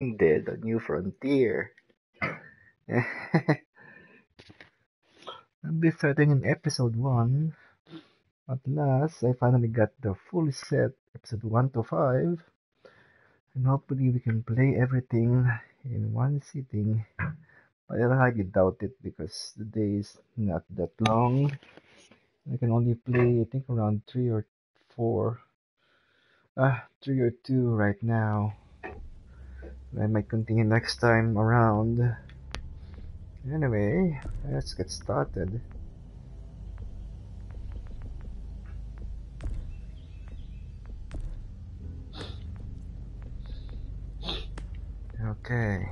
The New Frontier. Be starting in episode 1. At last, I finally got the full set, episode 1 to 5. And hopefully we can play everything in one sitting. But I highly doubt it because the day is not that long. I can only play, I think, around 3 or 4. Ah, 3 or 2 right now. I might continue next time around. Anyway, let's get started. Okay.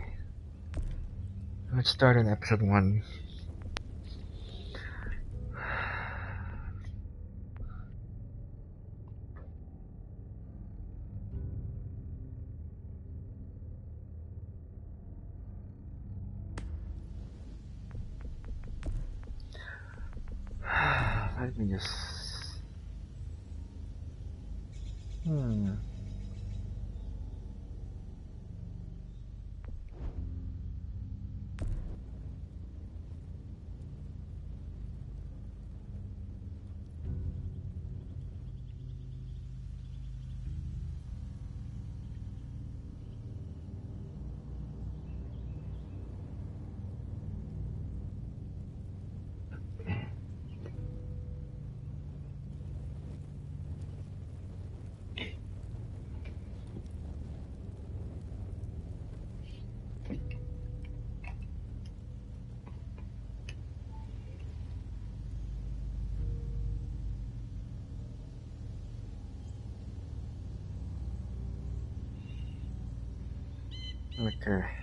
Let's start in episode 1. Let me just. Hmm. Okay.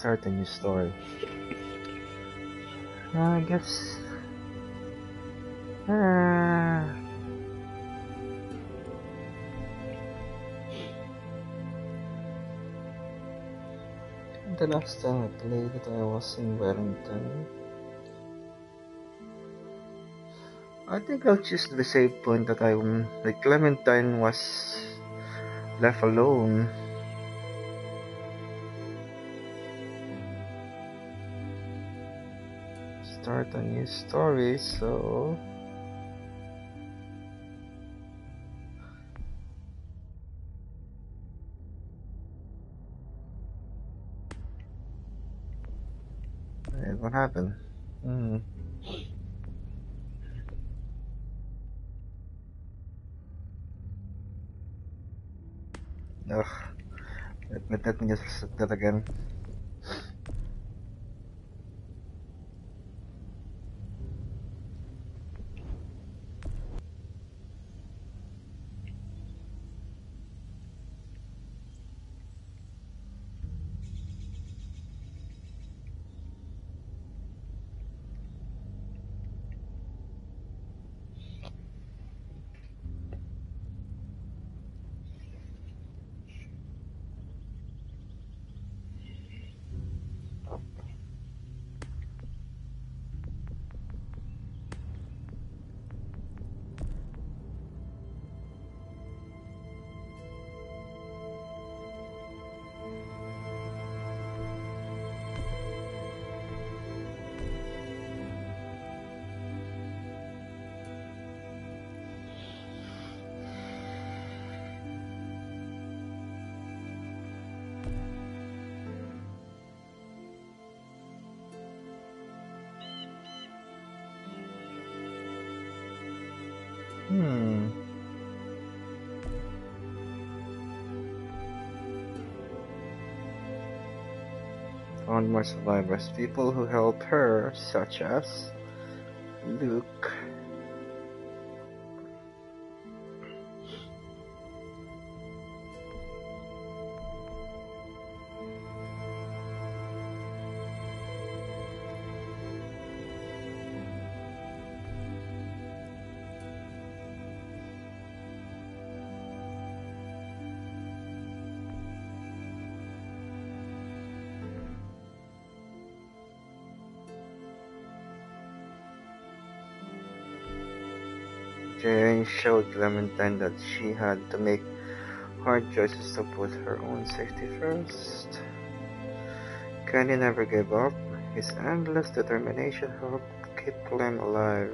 Start a new story. I guess. Uh, the last time I played it, I was in Wellington. I think I'll choose the save point that I like Clementine was left alone. Start a new story, so Wait, what happened? Hmm. Ugh. Let me, let me just reset that again. More survivors. People who help her, such as Luke. Showed Clementine that she had to make hard choices to put her own safety first. Kenny never gave up. His endless determination helped keep Clem alive.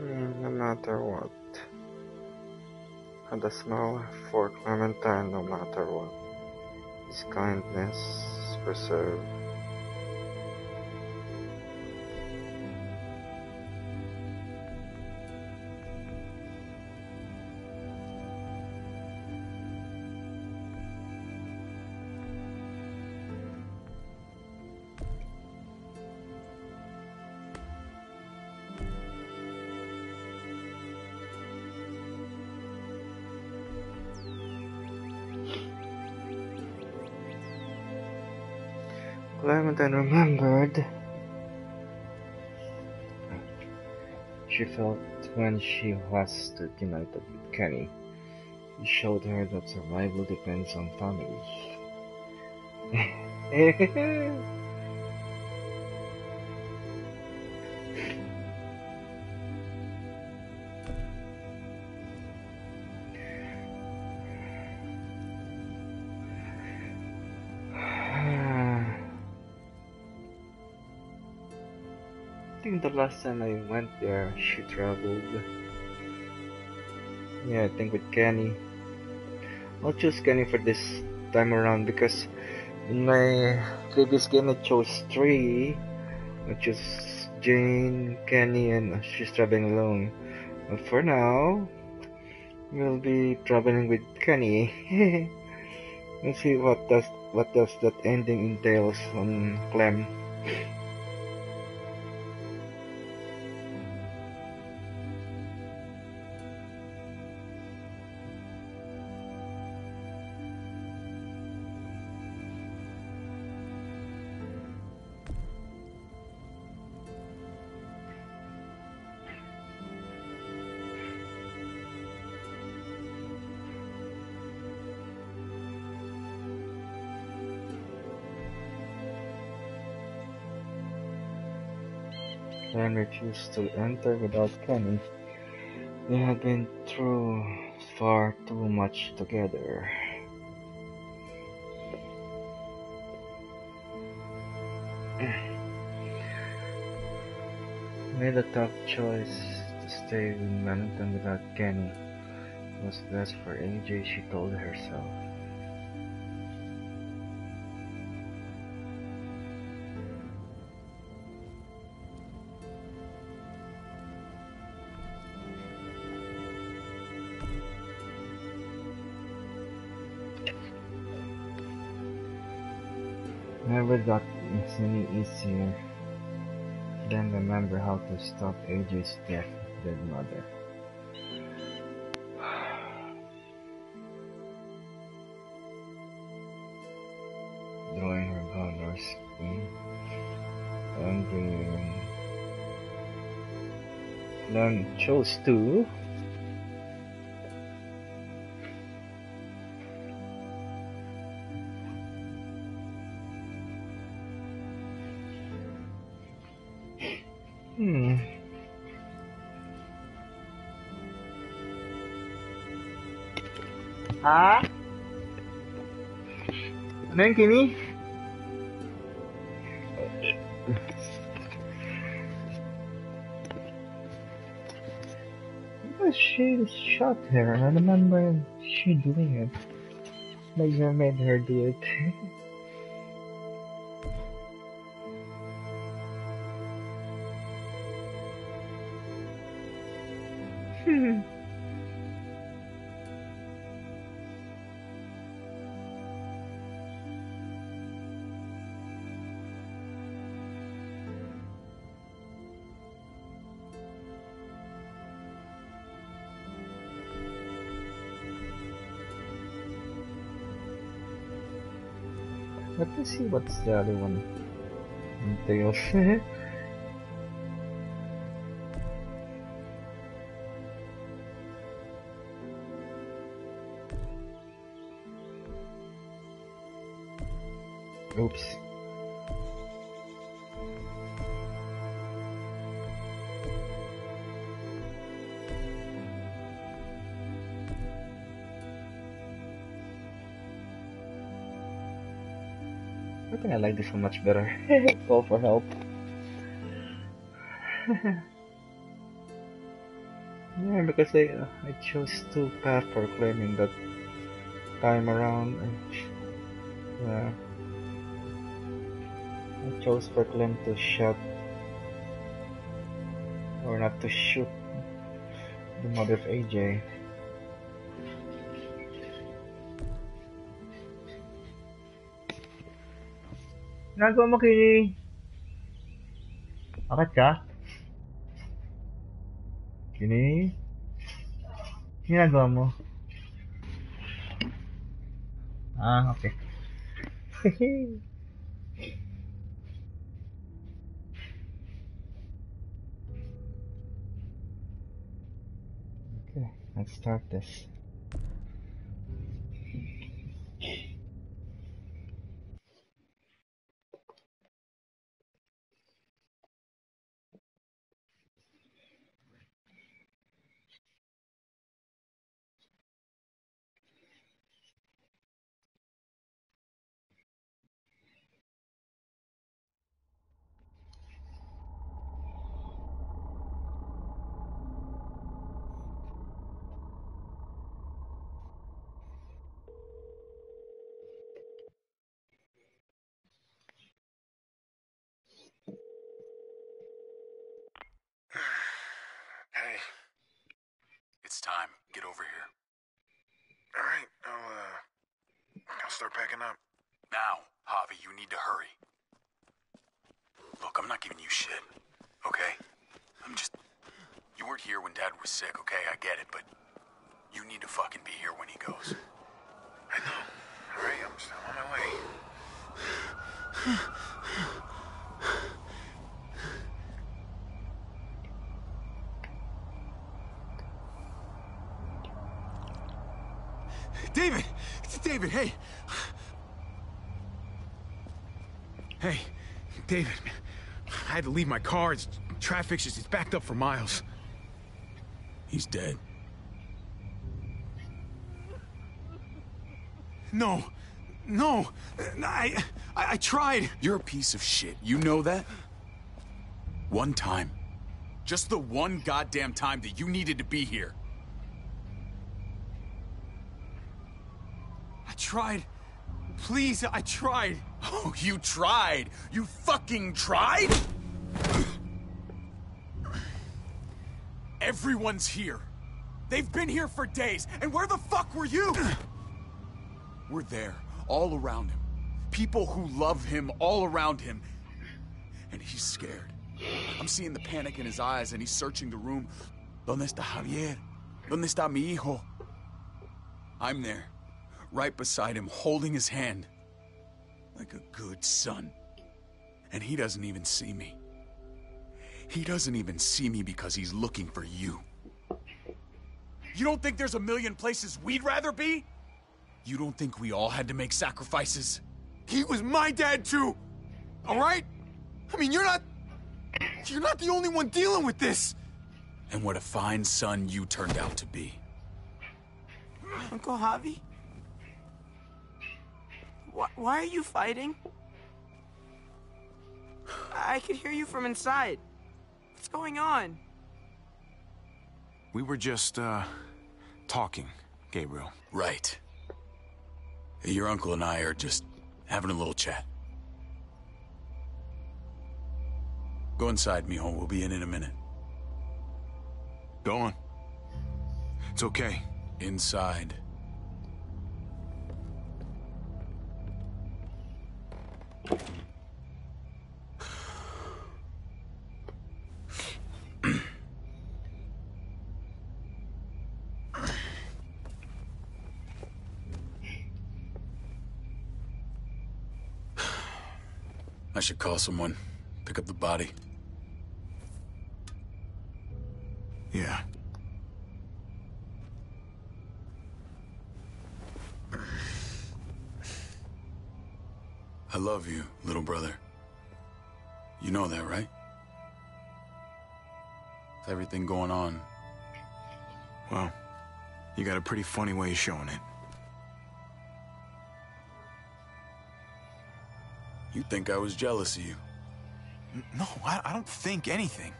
Mm, no matter what. Had a smile for Clementine no matter what. His kindness preserved. Clementine remembered she felt when she was united with Kenny. He showed her that survival depends on family. last time I went there, she traveled. Yeah, I think with Kenny. I'll choose Kenny for this time around because in my previous game I chose three. I chose Jane, Kenny, and she's traveling alone. But for now, we'll be traveling with Kenny. Let's see what does what does that ending entails on Clem. Refused to enter without Kenny. They had been through far too much together. Made a tough choice to stay in Manhattan without Kenny. It was best for AJ, she told herself. Easier than remember how to stop AJ's death, dead mother. Drawing her or screen, and um, then chose to Hmm. Ha? Ano yun, Kimi? Because she shot her. I remember she doing it. Like I made her do it. me see what's the other one entails. Like this one much better. Call for help. yeah, because I uh, I chose two path for claiming that time around. And, yeah. I chose for Clem to shut or not to shoot the mother of AJ. Nagawa mo, Kini? Akit ka? Kini? Ginagawa mo? Ah, okay. okay, let's start this. Hey, It's time. Get over here. all right, I'll uh, I'll start packing up. Now, Javi, you need to hurry. Look, I'm not giving you shit, okay? I'm just. You weren't here when Dad was sick, okay? I get it, but you need to fucking be here when he goes. I know. All right, I'm still on my way. David! David, hey! Hey, David, man. I had to leave my car. It's, traffic's just, it's backed up for miles. He's dead. No, no, I, I, I tried. You're a piece of shit. You know that? One time. Just the one goddamn time that you needed to be here. Tried. Please, I tried. Oh, you tried? You fucking tried? Everyone's here. They've been here for days, and where the fuck were you? We're there, all around him. People who love him all around him. And he's scared. I'm seeing the panic in his eyes, and he's searching the room. ¿Dónde está Javier? ¿Dónde está mi hijo? I'm there, right beside him, holding his hand. Like a good son. And he doesn't even see me. He doesn't even see me because he's looking for you. You don't think there's a million places we'd rather be? You don't think we all had to make sacrifices? He was my dad, too. All right? I mean, you're not. You're not the only one dealing with this. And what a fine son you turned out to be. Uncle Javi? Why, why are you fighting? I could hear you from inside. What's going on? We were just, uh, talking, Gabriel. Right. Your uncle and I are just having a little chat. Go inside, mijo. We'll be in in a minute. Go on. It's okay. Inside. I should call someone. Pick up the body. I love you, little brother. You know that, right? With everything going on, Well, you got a pretty funny way of showing it. You think I was jealous of you. No, I, I don't think anything.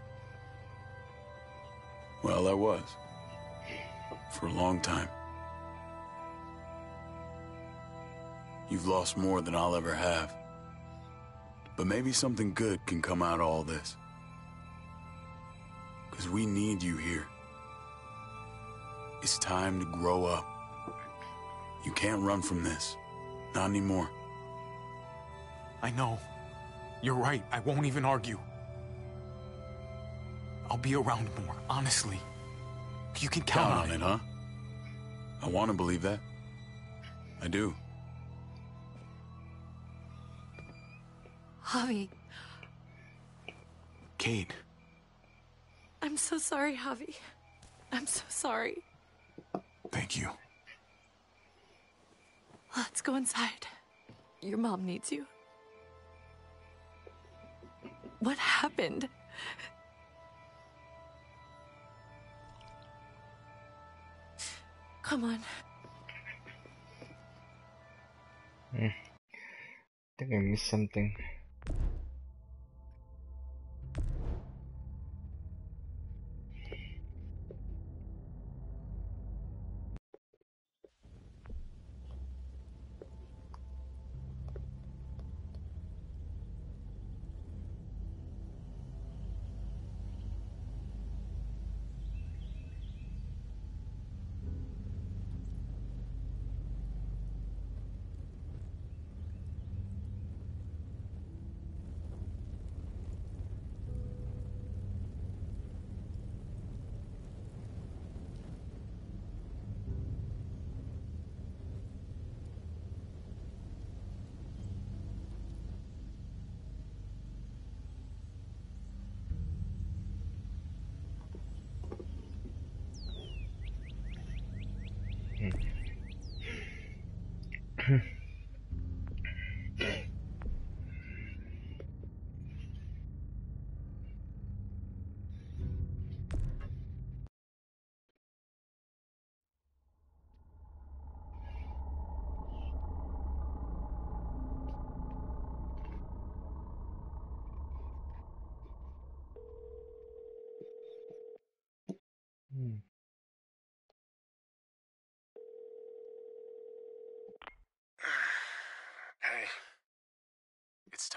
Well, I was. For a long time. You've lost more than I'll ever have. But maybe something good can come out of all this. Because we need you here. It's time to grow up. You can't run from this. Not anymore. I know. You're right. I won't even argue. I'll be around more, honestly. You can count, Count on it, huh? I want to believe that. I do. Javi, Kate, I'm so sorry, Javi. I'm so sorry. thank you. Let's go inside. Your mom needs you. What happened? Come on. Hmm. I think I missed something.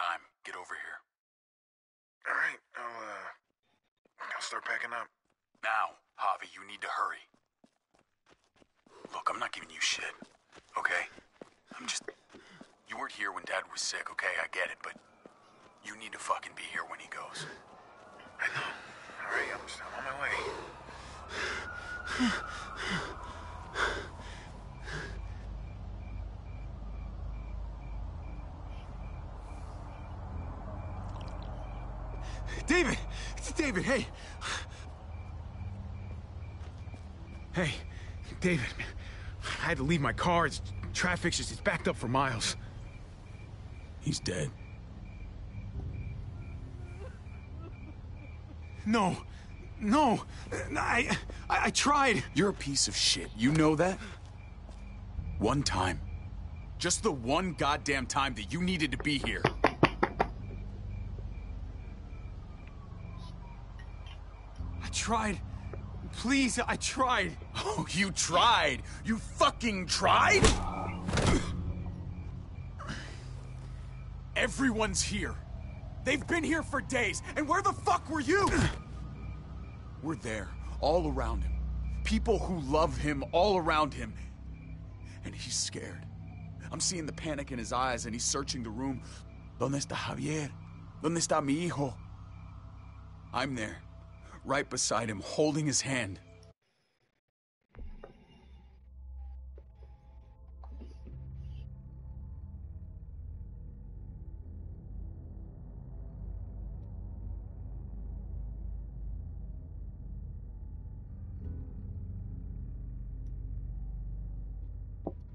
Time. Get over here. all right, I'll, uh, I'll start packing up. Now, Javi, you need to hurry. Look, I'm not giving you shit, okay? I'm just. You weren't here when Dad was sick, okay? I get it, but you need to fucking be here when he goes. I know. All right, I'm, just, I'm on my way. David! David, hey! Hey, David. I had to leave my car. It's traffic's just it's backed up for miles. He's dead. No. No. I I, I tried. You're a piece of shit. You know that? One time. Just the one goddamn time that you needed to be here. Tried. Please, I tried. Oh, you tried. You fucking tried? Everyone's here. They've been here for days. And where the fuck were you? We're there, all around him. People who love him all around him. And he's scared. I'm seeing the panic in his eyes, and he's searching the room. ¿Dónde está Javier? ¿Dónde está mi hijo? I'm there, right beside him, holding his hand.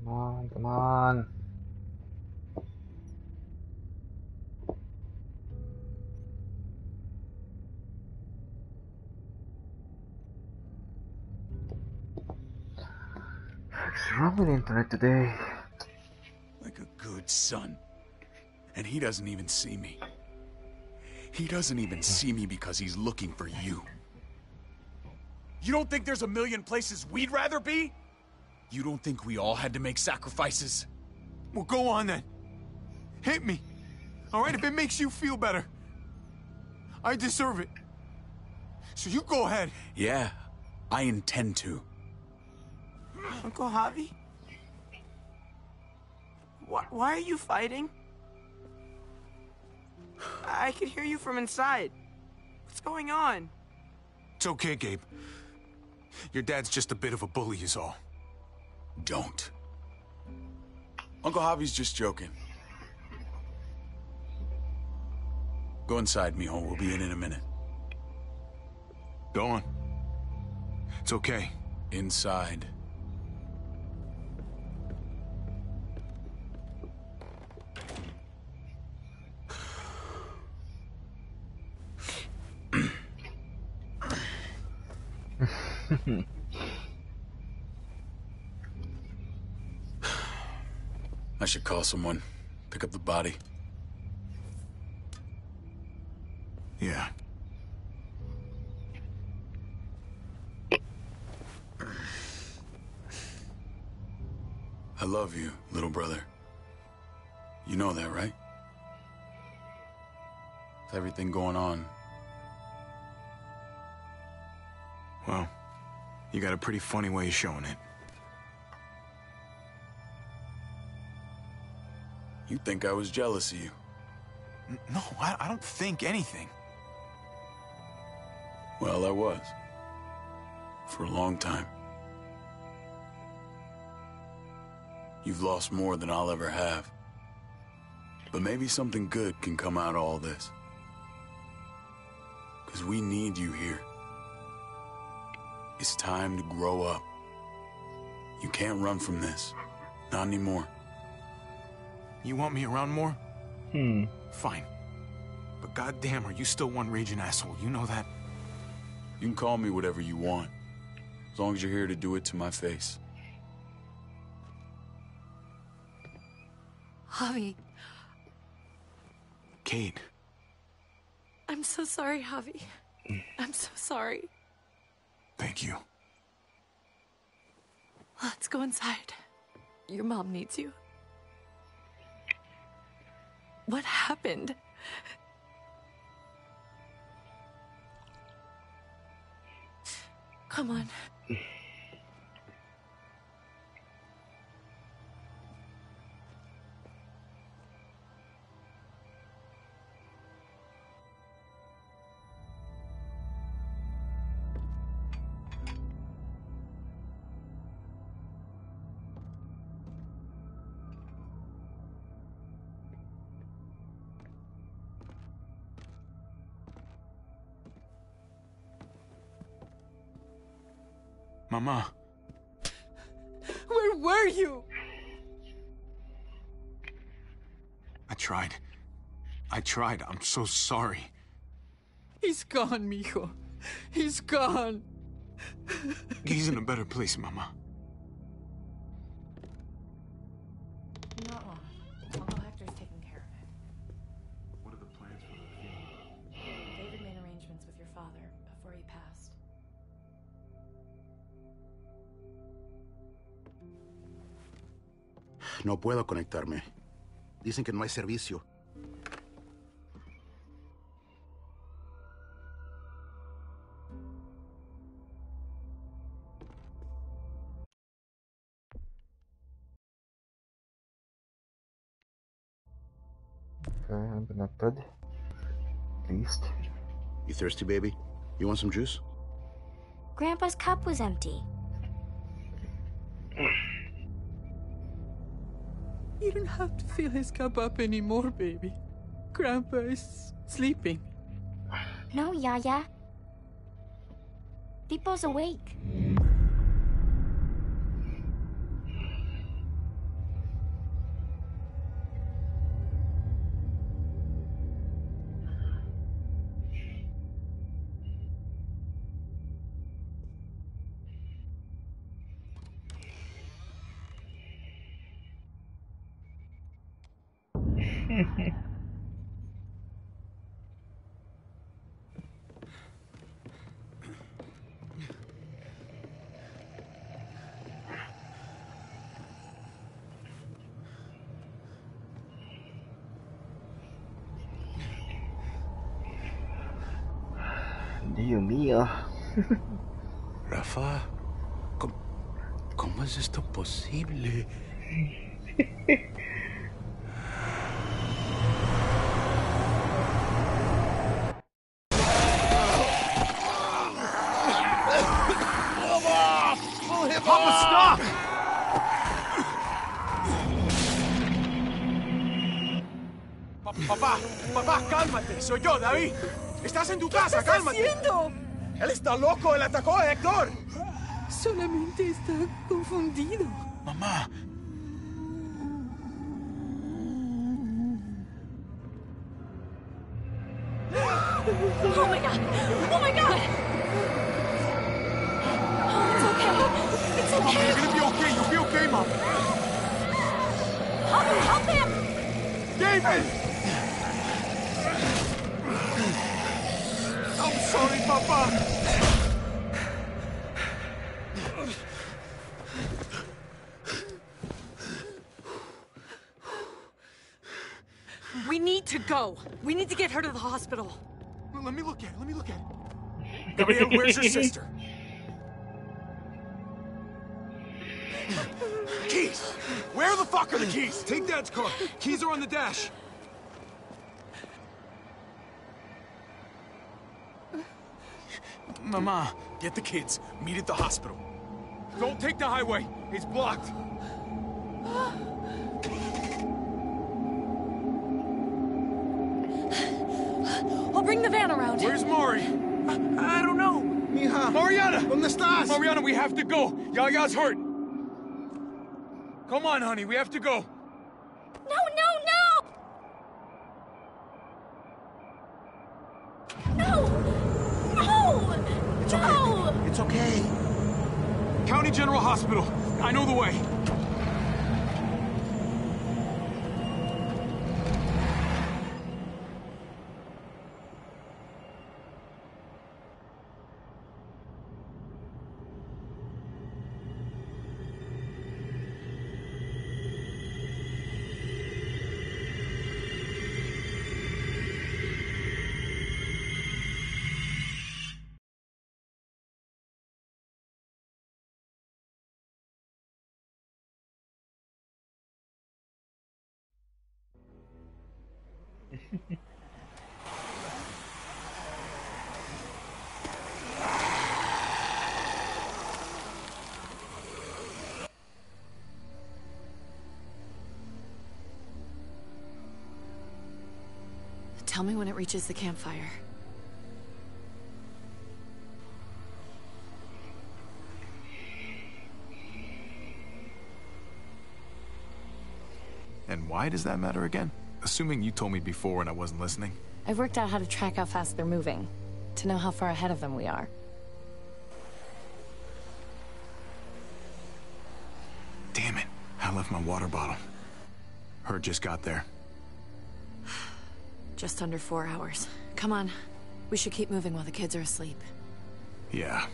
Come on, come on. What's wrong with the internet today? like a good son. And he doesn't even see me. He doesn't even see me because he's looking for you. You don't think there's a million places we'd rather be? You don't think we all had to make sacrifices? Well, go on then. Hit me. All right, if it makes you feel better. I deserve it. So you go ahead. Yeah, I intend to. Uncle Javi? Why, why are you fighting? I could hear you from inside. What's going on? It's okay, Gabe. Your dad's just a bit of a bully is all. Don't. Uncle Javi's just joking. Go inside, mijo. We'll be in in a minute. Go on. It's okay. Inside. Should call someone. Pick up the body. Yeah. I love you, little brother. You know that, right? With everything going on, Well, you got a pretty funny way of showing it. You think I was jealous of you. N- No, I, I don't think anything. Well, I was. For a long time. You've lost more than I'll ever have. But maybe something good can come out of all this. Because we need you here. It's time to grow up. You can't run from this. Not anymore. You want me around more? Hmm. Fine. But goddamn, are you still one raging asshole? You know that? You can call me whatever you want. As long as you're here to do it to my face. Javi, Kate. I'm so sorry, Javi. I'm so sorry. Thank you. Let's go inside. Your mom needs you. What happened? Come on. Mama. Where were you? I tried. I tried. I'm so sorry. He's gone, mijo. He's gone. He's in a better place, Mama. No puedo conectarme. Dicen que no hay servicio. Okay, I'm connected. At least. You thirsty, baby? You want some juice? Grandpa's cup was empty. You don't have to fill his cup up anymore, baby. Grandpa is sleeping. No, Yaya. Pipo's awake. Es esto posible? Papa, stop! Pa- Papá, papá, cálmate. Soy yo, David. Estás en tu casa, cálmate. haciendo? Él está loco. Él atacó a Héctor. Solamente está confundido. Mamá, hospital. Let me look at it. Let me look at it. Gabriel, where's your sister? Keys! Where the fuck are the keys? Take Dad's car. Keys are on the dash. Mama, get the kids. Meet at the hospital. Don't take the highway. It's blocked. I'll bring the van around. Where's Mari? I don't know. Mija. Mariana! ¿Dónde estás? Mariana, we have to go. Yaya's hurt. Come on, honey, we have to go. Tell me when it reaches the campfire. And why does that matter again? Assuming you told me before and I wasn't listening. I've worked out how to track how fast they're moving, to know how far ahead of them we are. Damn it. I left my water bottle. Hurt just got there. Just under four hours. Come on. We should keep moving while the kids are asleep. Yeah.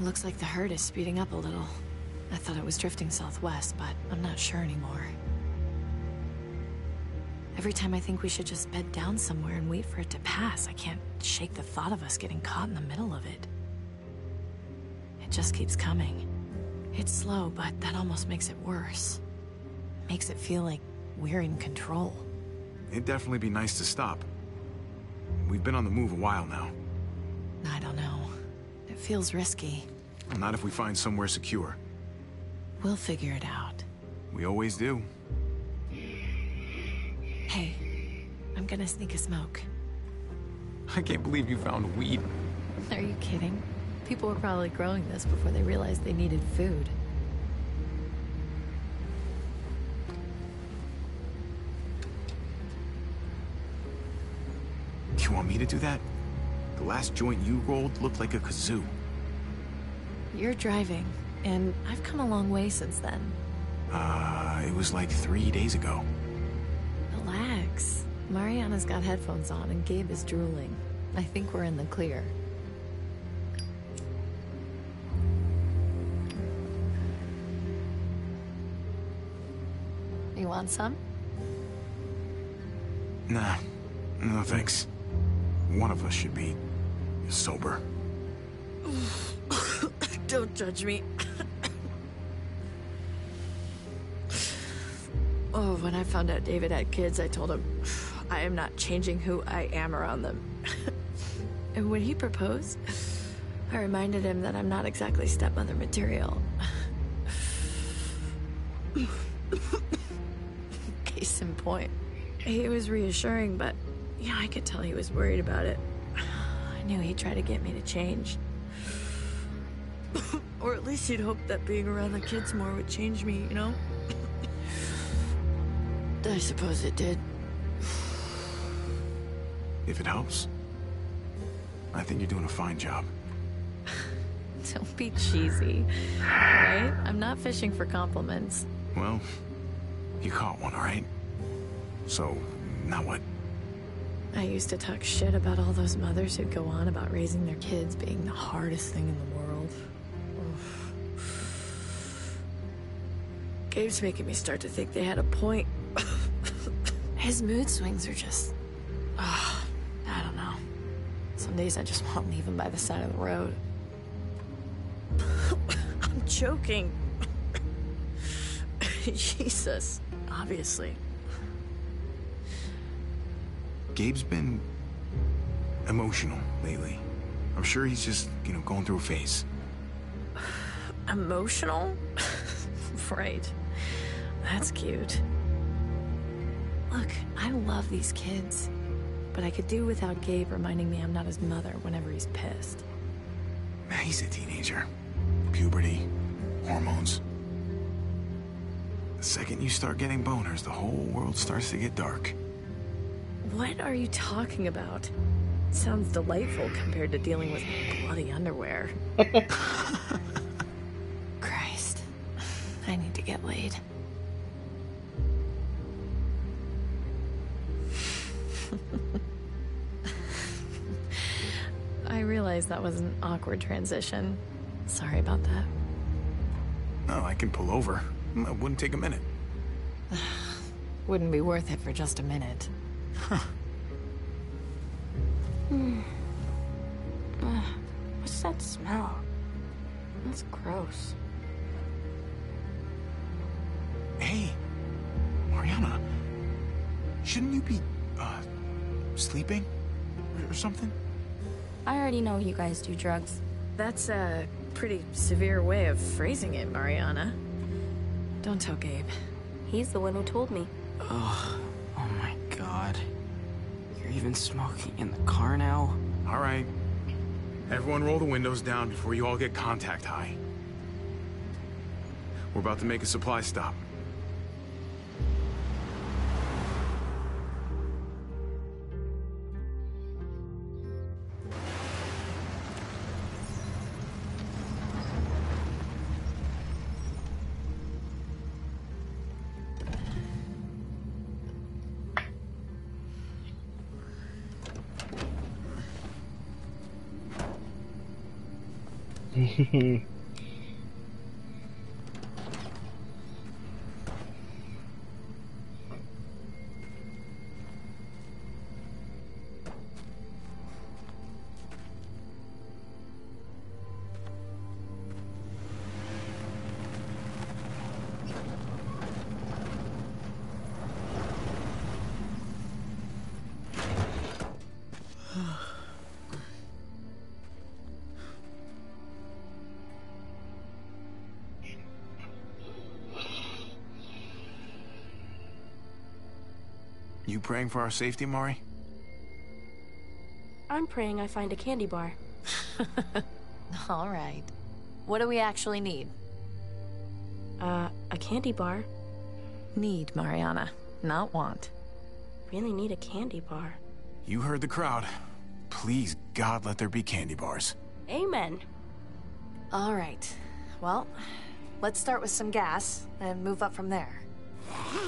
Looks like the herd is speeding up a little. I thought it was drifting southwest, but I'm not sure anymore. Every time I think we should just bed down somewhere and wait for it to pass, I can't shake the thought of us getting caught in the middle of it. It just keeps coming. It's slow, but that almost makes it worse. Makes it feel like we're in control. It'd definitely be nice to stop. We've been on the move a while now. I don't know. It feels risky. Not if we find somewhere secure. We'll figure it out. We always do. Hey, I'm gonna sneak a smoke. I can't believe you found weed. Are you kidding? People were probably growing this before they realized they needed food. You want me to do that? The last joint you rolled looked like a kazoo. You're driving and I've come a long way since then. Uh, it was like three days ago. Relax. Mariana's got headphones on, and Gabe is drooling. I think we're in the clear. You want some? Nah, no thanks. One of us should be sober. Don't judge me. Oh, when I found out David had kids, I told him I am not changing who I am around them. and when he proposed, I reminded him that I'm not exactly stepmother material. Case in point. He was reassuring, but yeah, I could tell he was worried about it. I knew he'd try to get me to change. or at least he'd hope that being around the kids more would change me, you know? I suppose it did. If it helps. I think you're doing a fine job. Don't be cheesy, right? I'm not fishing for compliments. Well, you caught one, all right? So, now what? I used to talk shit about all those mothers who'd go on about raising their kids being the hardest thing in the world. Oof. Gabe's making me start to think they had a point. His mood swings are just. ah, I don't know. Some days I just want to leave him by the side of the road. I'm joking. Jesus. Obviously. Gabe's been emotional lately. I'm sure he's just, you know, going through a phase. Emotional? right. That's cute. Look, I love these kids, but I could do without Gabe reminding me I'm not his mother whenever he's pissed. Man, he's a teenager. Puberty, hormones. The second you start getting boners, the whole world starts to get dark. What are you talking about? Sounds delightful compared to dealing with bloody underwear. Christ. I need to get laid. I realize that was an awkward transition. Sorry about that. Oh, I can pull over. It wouldn't take a minute. Wouldn't be worth it for just a minute. Huh. Hmm. Ugh, What's that smell? That's gross. Hey, Mariana. Shouldn't you be, uh, sleeping? Or, or something? I already know you guys do drugs. That's a pretty severe way of phrasing it, Mariana. Don't tell Gabe. He's the one who told me. Ugh. Oh my god. You're even smoking in the car now? All right. Everyone roll the windows down before you all get contact high. We're about to make a supply stop. Praying for our safety, Mari? I'm praying I find a candy bar. All right. What do we actually need? Uh, a candy bar. Need, Mariana, not want. Really need a candy bar. You heard the crowd. Please, God, let there be candy bars. Amen. All right. Well, let's start with some gas and move up from there.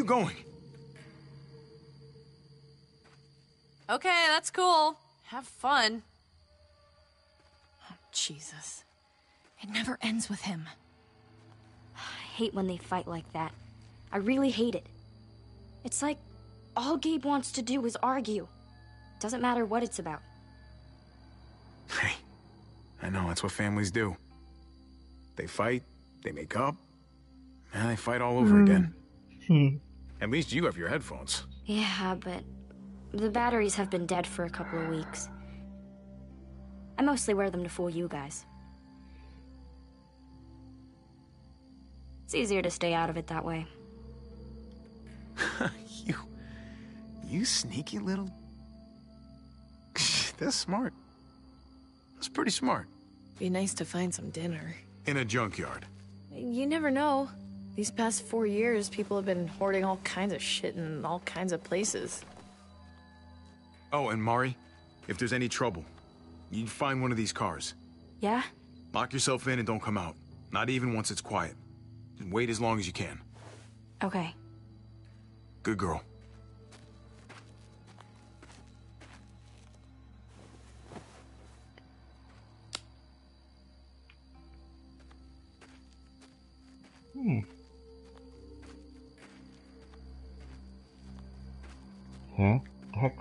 you going? Okay, that's cool. Have fun. Oh, Jesus. It never ends with him. I hate when they fight like that. I really hate it. It's like all Gabe wants to do is argue. Doesn't matter what it's about. Hey, I know, that's what families do. They fight, they make up, and they fight all over hmm. again. Hmm. At least you have your headphones. Yeah, but the batteries have been dead for a couple of weeks. I mostly wear them to fool you guys. It's easier to stay out of it that way. you. You sneaky little. That's smart. That's pretty smart. Be nice to find some dinner. In a junkyard. You never know. These past four years, people have been hoarding all kinds of shit in all kinds of places. Oh, and Mari, if there's any trouble, you find one of these cars. Yeah? Lock yourself in and don't come out. Not even once it's quiet. And wait as long as you can. Okay. Good girl. Hmm. Huh? The heck?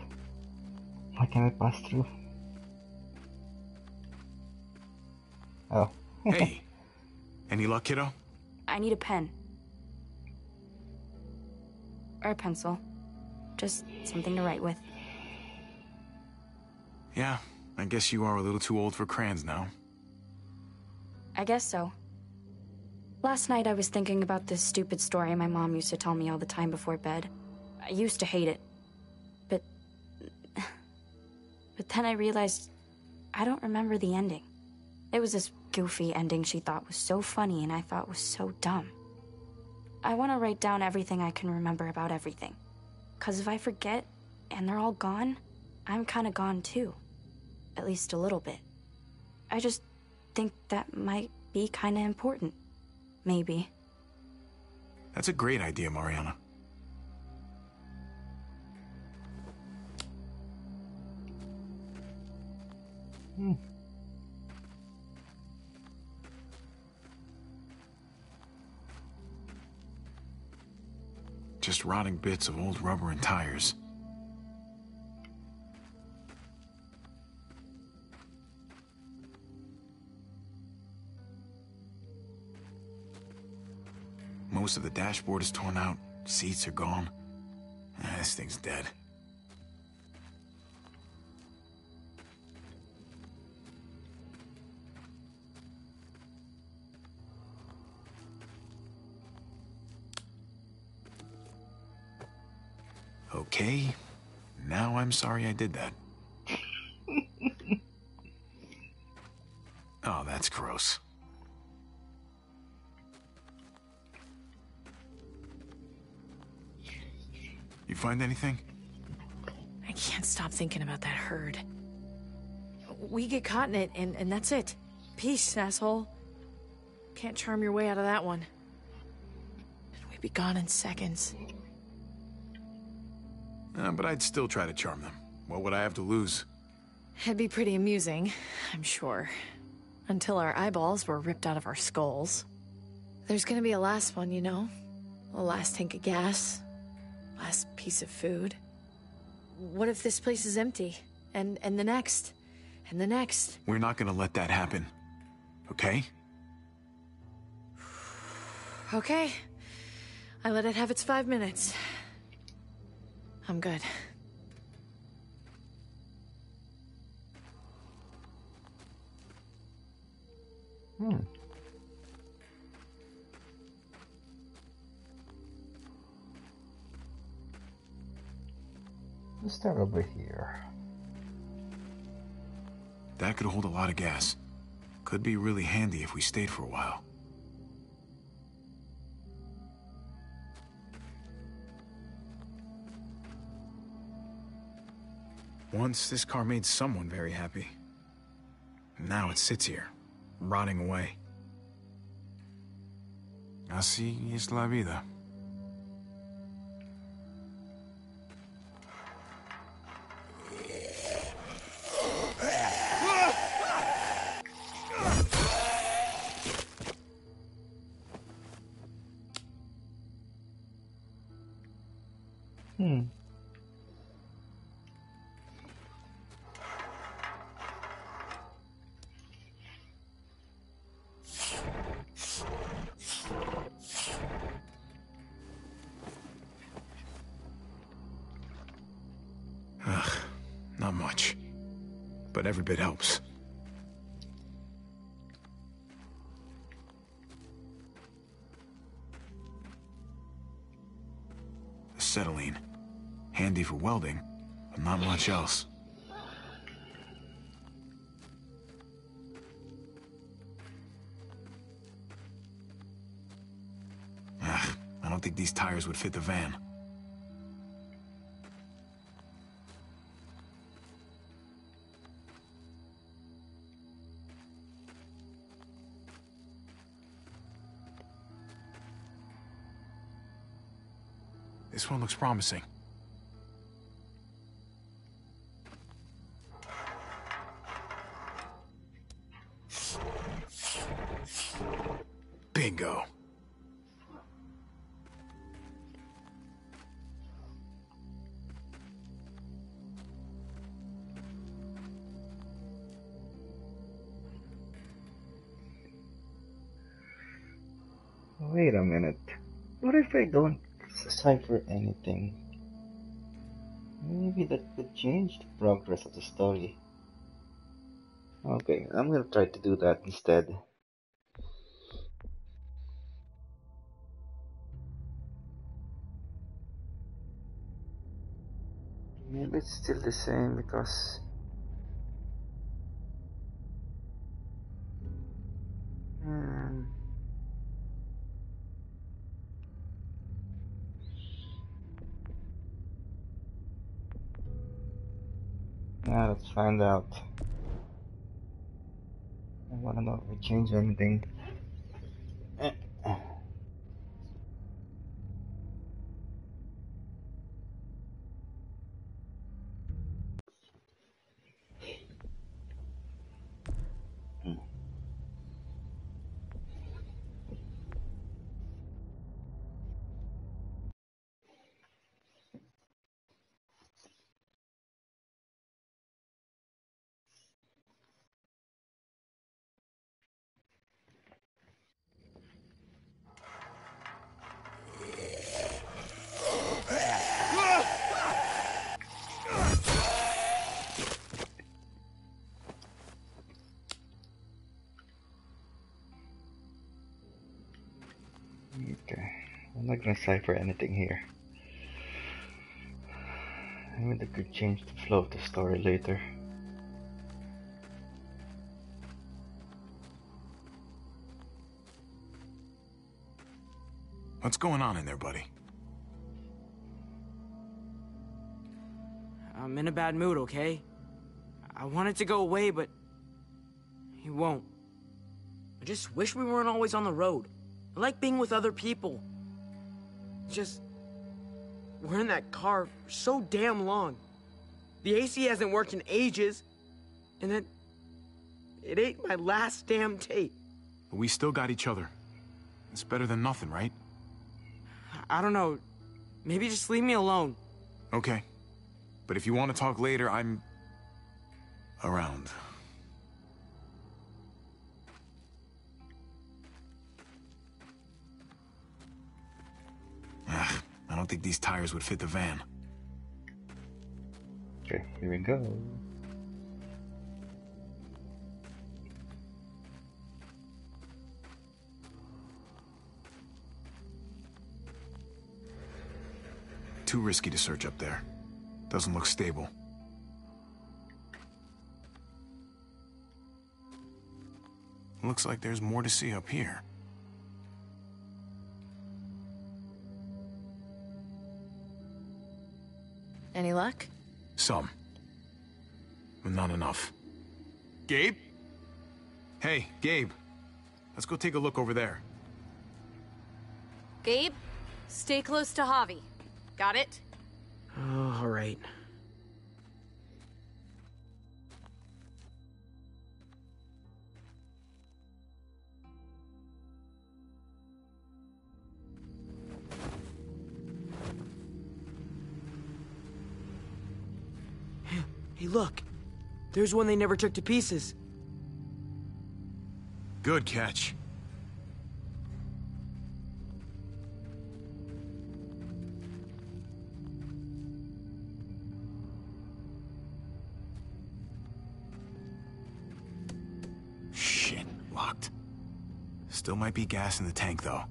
Why can't I pass through? Oh. hey. Any luck, kiddo? I need a pen. Or a pencil. Just something to write with. Yeah, I guess you are a little too old for crayons now. I guess so. Last night I was thinking about this stupid story my mom used to tell me all the time before bed. I used to hate it. But then I realized I don't remember the ending. It was this goofy ending she thought was so funny and I thought was so dumb. I want to write down everything I can remember about everything. Because if I forget and they're all gone, I'm kind of gone too. At least a little bit. I just think that might be kind of important. Maybe. That's a great idea, Mariana. Just rotting bits of old rubber and tires. Most of the dashboard is torn out. Seats are gone. Ah, this thing's dead. Okay. Now I'm sorry I did that. oh, that's gross. You find anything? I can't stop thinking about that herd. We get caught in it, and, and that's it. Peace, asshole. Can't charm your way out of that one. And we'd be gone in seconds. Uh, but I'd still try to charm them. What would I have to lose? It'd be pretty amusing, I'm sure. Until our eyeballs were ripped out of our skulls. There's gonna be a last one, you know? A last tank of gas. Last piece of food. What if this place is empty? And and the next? And the next? We're not gonna let that happen. Okay? Okay. I let it have its five minutes. I'm good. Hmm. Let's start over here. That could hold a lot of gas. Could be really handy if we stayed for a while. Once, this car made someone very happy. Now it sits here, rotting away. Así es la vida. Every helps. Acetylene. Handy for welding, but not much else. Ugh, I don't think these tires would fit the van. This one looks promising. Bingo. Wait a minute. What if I don't cipher anything? Maybe that could change the progress of the story. Okay, I'm gonna try to do that instead. Maybe it's still the same because Now let's find out. I wanna know if I change anything. I'm not gonna cipher anything here. I mean, that could change the flow of the story later. What's going on in there, buddy? I'm in a bad mood, okay? I want it to go away, but he won't. I just wish we weren't always on the road. I like being with other people. Just we're in that car for so damn long. The AC hasn't worked in ages, and then it ain't my last damn tape. But we still got each other. It's better than nothing, right? I don't know. Maybe just leave me alone. Okay. But if you want to talk later, I'm... around. don't think these tires would fit the van. Okay, here we go. Too risky to search up there. Doesn't look stable. Looks like there's more to see up here. Any luck? Some. But not enough. Gabe? Hey, Gabe. Let's go take a look over there. Gabe, stay close to Javi. Got it? Oh, all right. Look. There's one they never took to pieces. Good catch. Shit, locked. Still might be gas in the tank, though.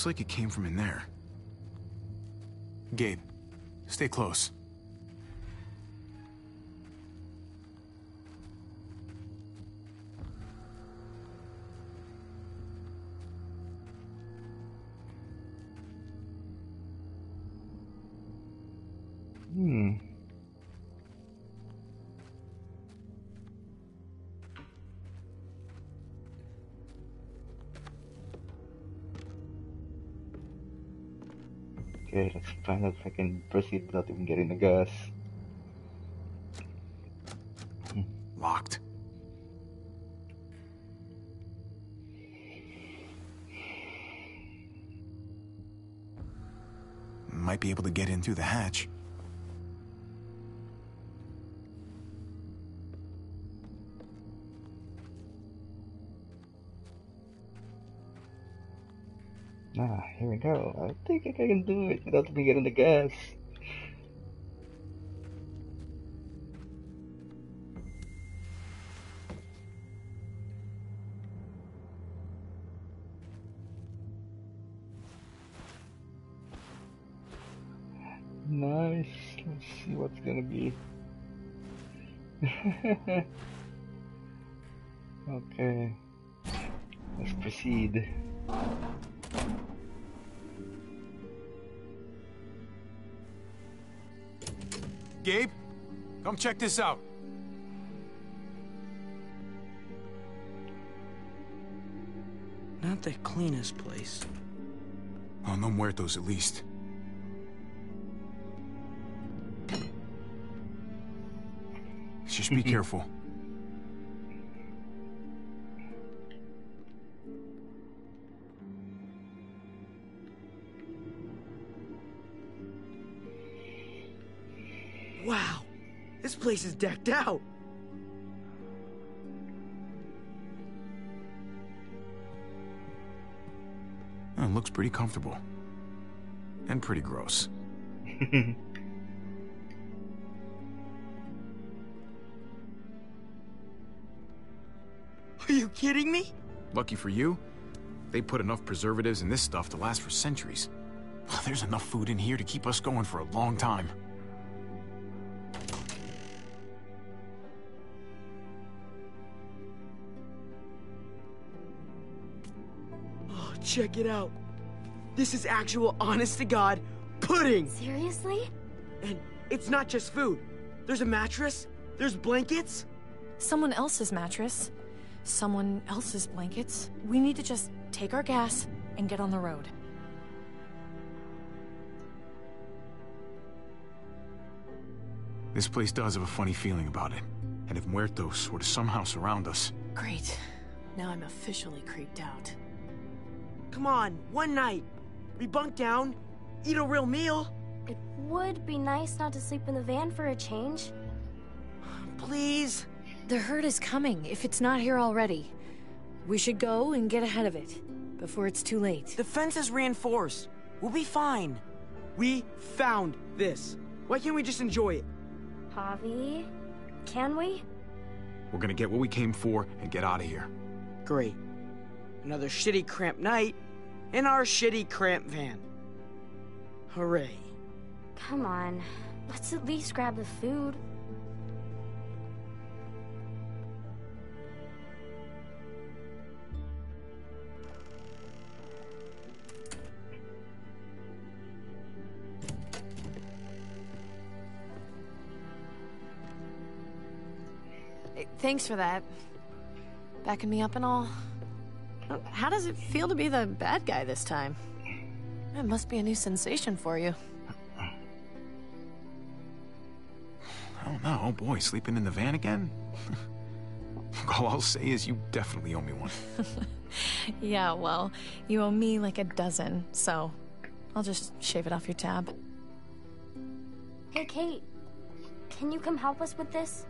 Looks like it came from in there. Gabe, stay close. Find if I can proceed without even getting the gas. Locked. Might be able to get in through the hatch. Ah, here we go. I think I can do it without me getting the gas. Nice. Let's see what's gonna be. okay. Let's proceed. Gabe, come check this out. Not the cleanest place. Oh, no muertos at least. Just be careful. Place is decked out. Oh, it looks pretty comfortable. And pretty gross. Are you kidding me? Lucky for you, they put enough preservatives in this stuff to last for centuries. There's enough food in here to keep us going for a long time. Check it out. This is actual honest to God pudding. Seriously? And it's not just food. There's a mattress, there's blankets. Someone else's mattress. Someone else's blankets. We need to just take our gas and get on the road. This place does have a funny feeling about it. And if muertos were to somehow surround us, Great. Now I'm officially creeped out. Come on, one night. We bunk down, eat a real meal. It would be nice not to sleep in the van for a change. Please. The herd is coming, if it's not here already. We should go and get ahead of it, before it's too late. The fence is reinforced. We'll be fine. We found this. Why can't we just enjoy it? Javi, can we? We're gonna get what we came for and get out of here. Great. Another shitty cramped night in our shitty cramped van. Hooray. Come on. Let's at least grab the food. Thanks for that. Backing me up and all. How does it feel to be the bad guy this time? It must be a new sensation for you. Oh no, oh boy, sleeping in the van again? All I'll say is you definitely owe me one. yeah, well, you owe me like a dozen, so I'll just shave it off your tab. Hey, Kate. Can you come help us with this?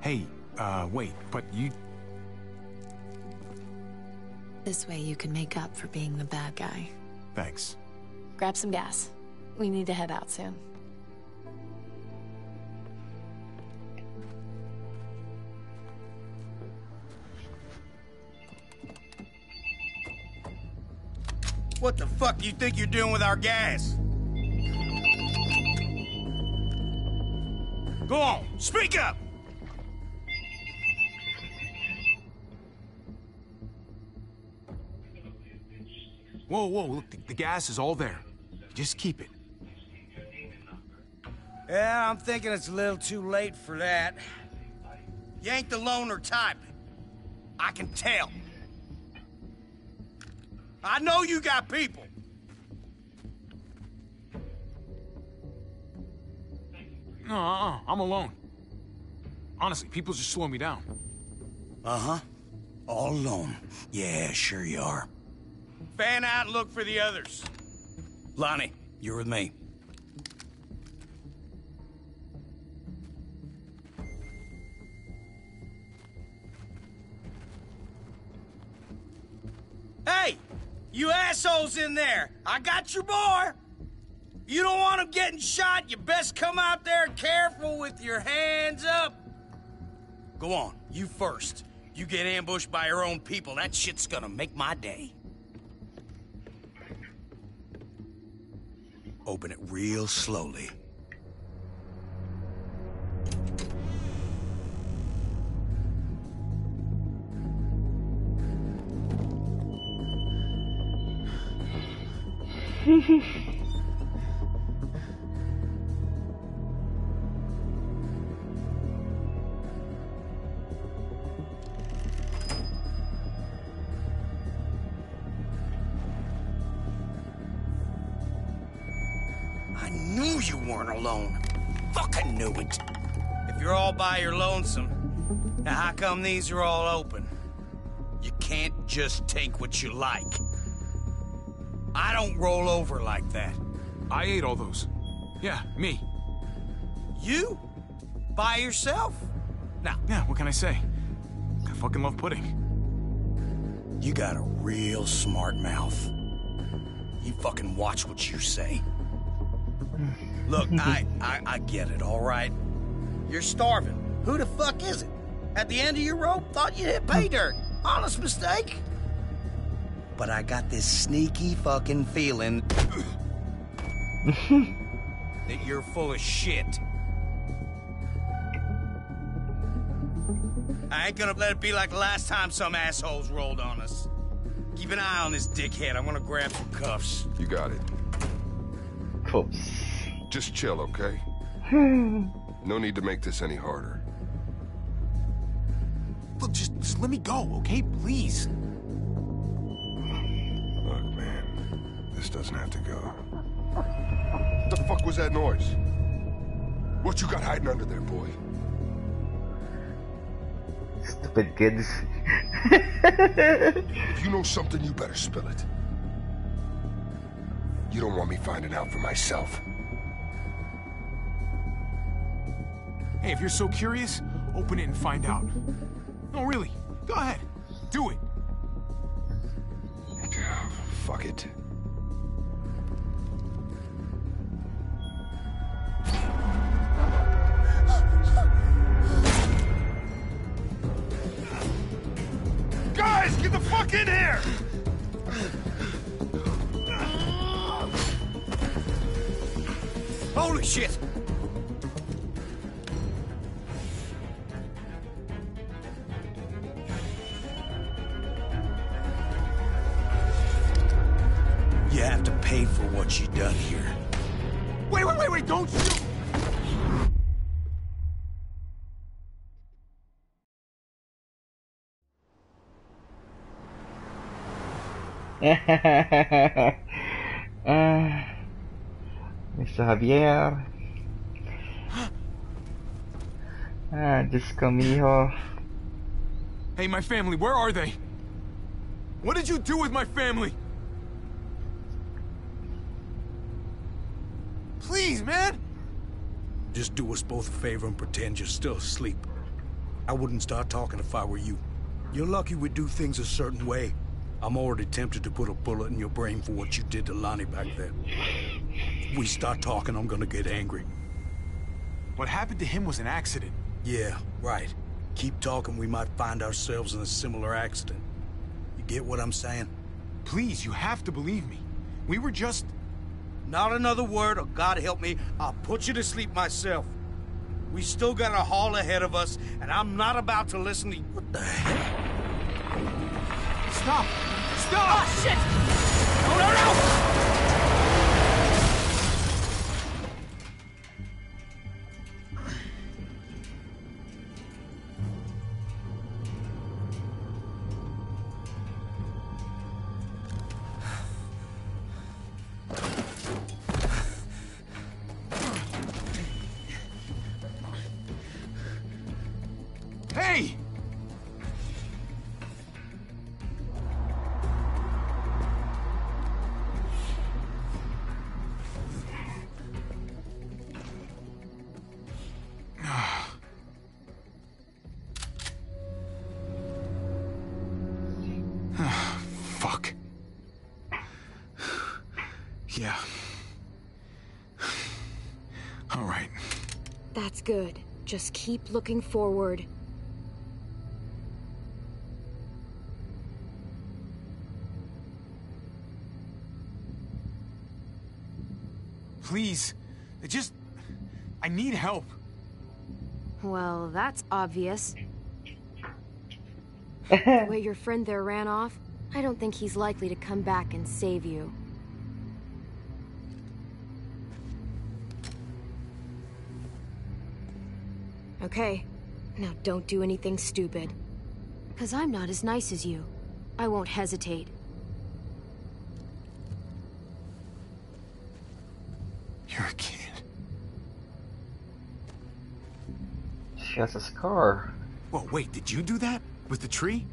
Hey, uh, wait, but you... This way you can make up for being the bad guy. Thanks. Grab some gas. We need to head out soon. What the fuck you think you're doing with our gas? Go on, speak up! Whoa, whoa, look, the, the gas is all there. Just keep it. Yeah, I'm thinking it's a little too late for that. You ain't the loner type. I can tell. I know you got people. No, uh-uh, I'm alone. Honestly, people just slow me down. Uh-huh. All alone. Yeah, sure you are. Fan out and look for the others. Lonnie, you're with me. Hey! You assholes in there! I got your boy! You don't want him getting shot, you best come out there careful with your hands up! Go on, you first. You get ambushed by your own people, that shit's gonna make my day. Open it real slowly. alone. Fucking knew it. If you're all by your lonesome, now how come these are all open? You can't just take what you like. I don't roll over like that. I ate all those. Yeah, me. You? By yourself? Now, Yeah, what can I say? I fucking love pudding. you got a real smart mouth. You fucking watch what you say. Look, I, I, I get it, all right? You're starving. Who the fuck is it? At the end of your rope, thought you hit pay dirt. Honest mistake. But I got this sneaky fucking feeling that you're full of shit. I ain't gonna let it be like the last time some assholes rolled on us. Keep an eye on this dickhead. I'm gonna grab some cuffs. You got it. Cups. Just chill, okay? Hmm. No need to make this any harder. Look, just, just let me go, okay? Please. Look, man, this doesn't have to go. What the fuck was that noise? What you got hiding under there, boy? Stupid kids. If you know something, you better spill it. You don't want me finding out for myself. Hey, if you're so curious, open it and find out. No, really. Go ahead. Do it. Fuck it. Guys, get the fuck in here! Holy shit! uh, Mr. Javier. Ah, just conmigo. Hey, my family, where are they? What did you do with my family? Please, man! Just do us both a favor and pretend you're still asleep. I wouldn't start talking if I were you. You're lucky we do things a certain way. I'm already tempted to put a bullet in your brain for what you did to Lonnie back then. If we start talking, I'm gonna get angry. What happened to him was an accident. Yeah, right. Keep talking, we might find ourselves in a similar accident. You get what I'm saying? Please, you have to believe me. We were just... Not another word, or God help me, I'll put you to sleep myself. We still got a haul ahead of us, and I'm not about to listen to you. What the hell? Stop! Stop! Oh, shit! That's good. Just keep looking forward. Please. Just... I need help. Well, that's obvious. the way your friend there ran off, I don't think he's likely to come back and save you. Okay, now don't do anything stupid. Because I'm not as nice as you. I won't hesitate. You're a kid. She has a scar. Whoa, wait, did you do that? With the tree?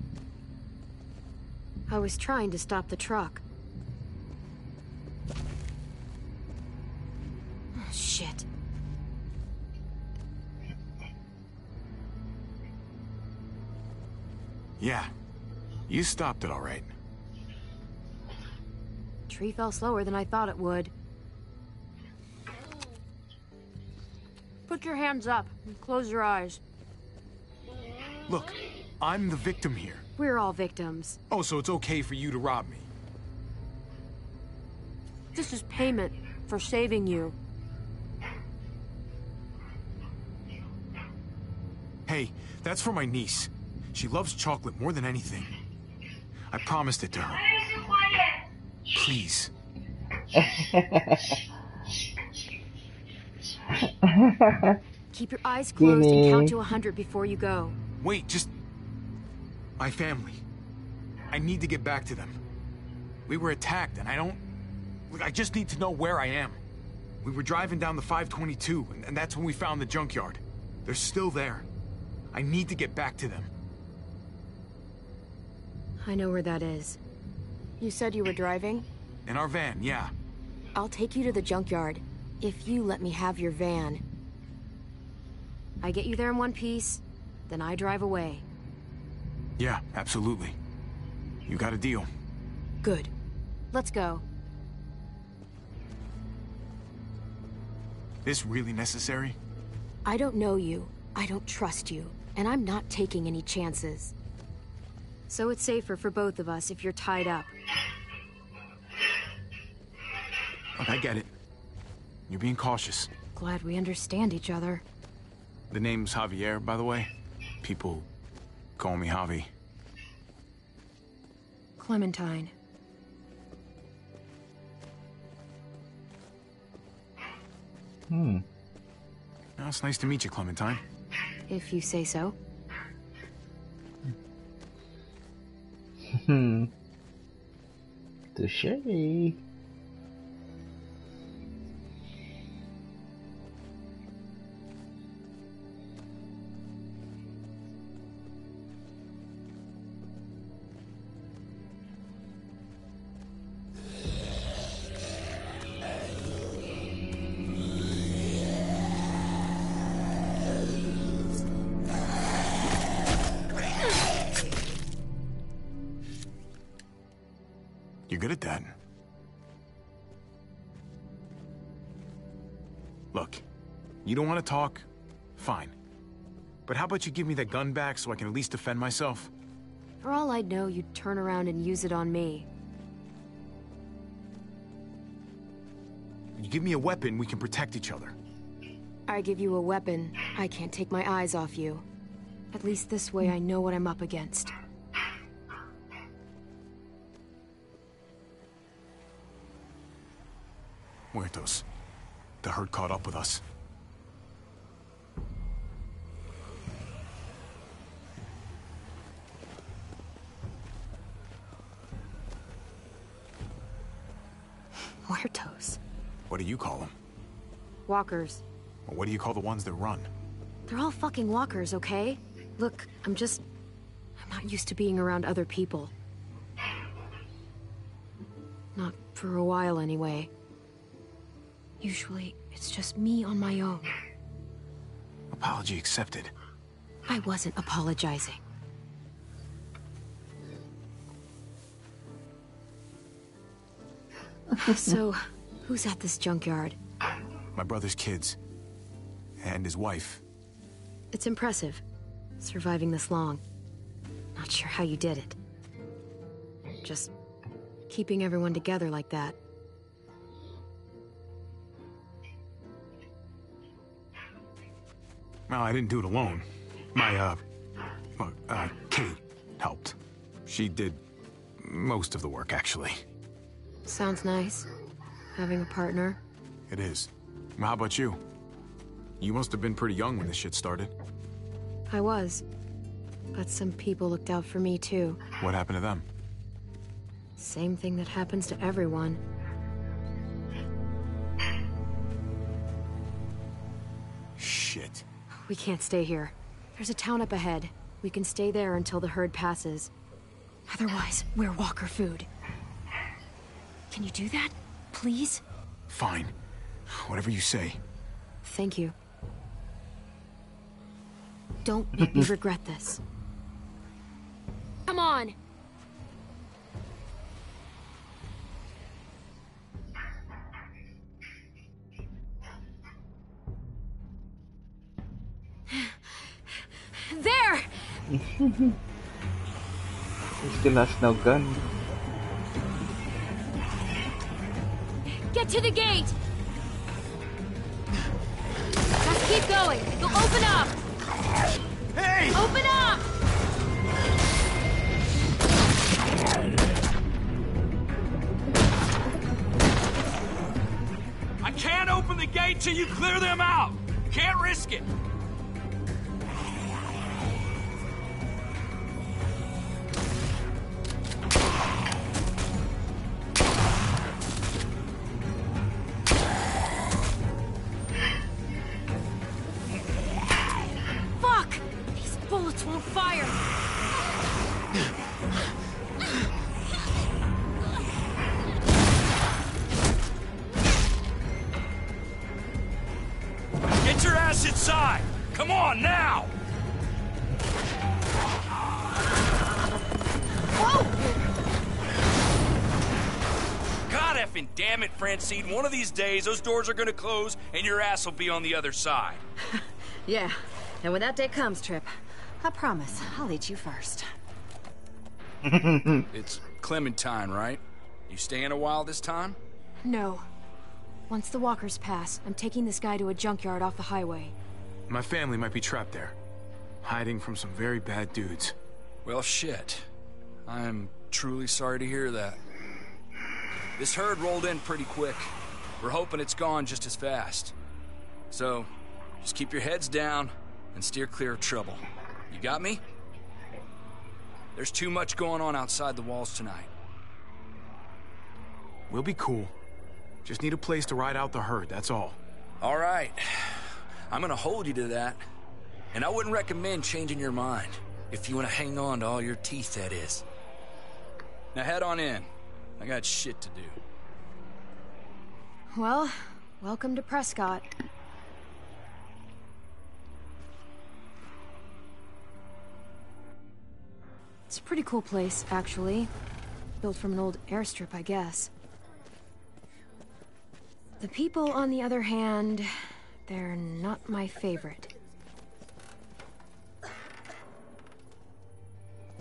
I was trying to stop the truck. You stopped it all right. Tree fell slower than I thought it would. Put your hands up and close your eyes. Look, I'm the victim here. We're all victims. Oh, so it's okay for you to rob me? This is payment for saving you. Hey, that's for my niece. She loves chocolate more than anything. I promised it to her. Please. Keep your eyes closed and count to a hundred before you go. Wait, just... My family. I need to get back to them. We were attacked, and I don't... Look, I just need to know where I am. We were driving down the 522, and, and that's when we found the junkyard. They're still there. I need to get back to them. I know where that is. You said you were driving? In our van, yeah. I'll take you to the junkyard. If you let me have your van. I get you there in one piece, then I drive away. Yeah, absolutely. You got a deal. Good. Let's go. This really necessary? I don't know you. I don't trust you. And I'm not taking any chances. So it's safer for both of us if you're tied up. Look, I get it. You're being cautious. Glad we understand each other. The name's Javier, by the way. People call me Javi. Clementine. Hmm. Oh, it's nice to meet you, Clementine. If you say so. Hmm. Touche. Don't want to talk? Fine. But how about you give me that gun back so I can at least defend myself? For all I'd know, you'd turn around and use it on me. You give me a weapon, we can protect each other. I give you a weapon, I can't take my eyes off you. At least this way I know what I'm up against. Muertos. The herd caught up with us. Muertos. What do you call them? Walkers. What do you call the ones that run? They're all fucking walkers, okay? Look, I'm just... I'm not used to being around other people. Not for a while, anyway. Usually, it's just me on my own. Apology accepted. I wasn't apologizing. so, who's at this junkyard? My brother's kids. And his wife. It's impressive, surviving this long. Not sure how you did it. Just keeping everyone together like that. Well, I didn't do it alone. My, uh, uh, uh, Kate helped. She did most of the work, actually. Sounds nice. Having a partner. It is. How about you? You must have been pretty young when this shit started. I was. But some people looked out for me too. What happened to them? Same thing that happens to everyone. Shit. We can't stay here. There's a town up ahead. We can stay there until the herd passes. Otherwise, we're walker food. Can you do that? Please? Fine. Whatever you say. Thank you. Don't make me regret this. Come on! There! Still has no gun. Get to the gate! Just keep going. You'll open up! Hey! Open up! I can't open the gate till you clear them out. Can't risk it. Damn it, Francine. One of these days, those doors are gonna close and your ass will be on the other side. Yeah, and when that day comes, Trip, I promise I'll eat you first. it's Clementine, right? You staying a while this time? No. Once the walkers pass, I'm taking this guy to a junkyard off the highway. My family might be trapped there, hiding from some very bad dudes. Well, shit. I'm truly sorry to hear that. This herd rolled in pretty quick. We're hoping it's gone just as fast. So, just keep your heads down and steer clear of trouble. You got me? There's too much going on outside the walls tonight. We'll be cool. Just need a place to ride out the herd, that's all. All right. I'm gonna hold you to that. And I wouldn't recommend changing your mind. If you want to hang on to all your teeth, that is. Now head on in. I got shit to do. Well, welcome to Prescott. It's a pretty cool place, actually. Built from an old airstrip, I guess. The people, on the other hand, they're not my favorite.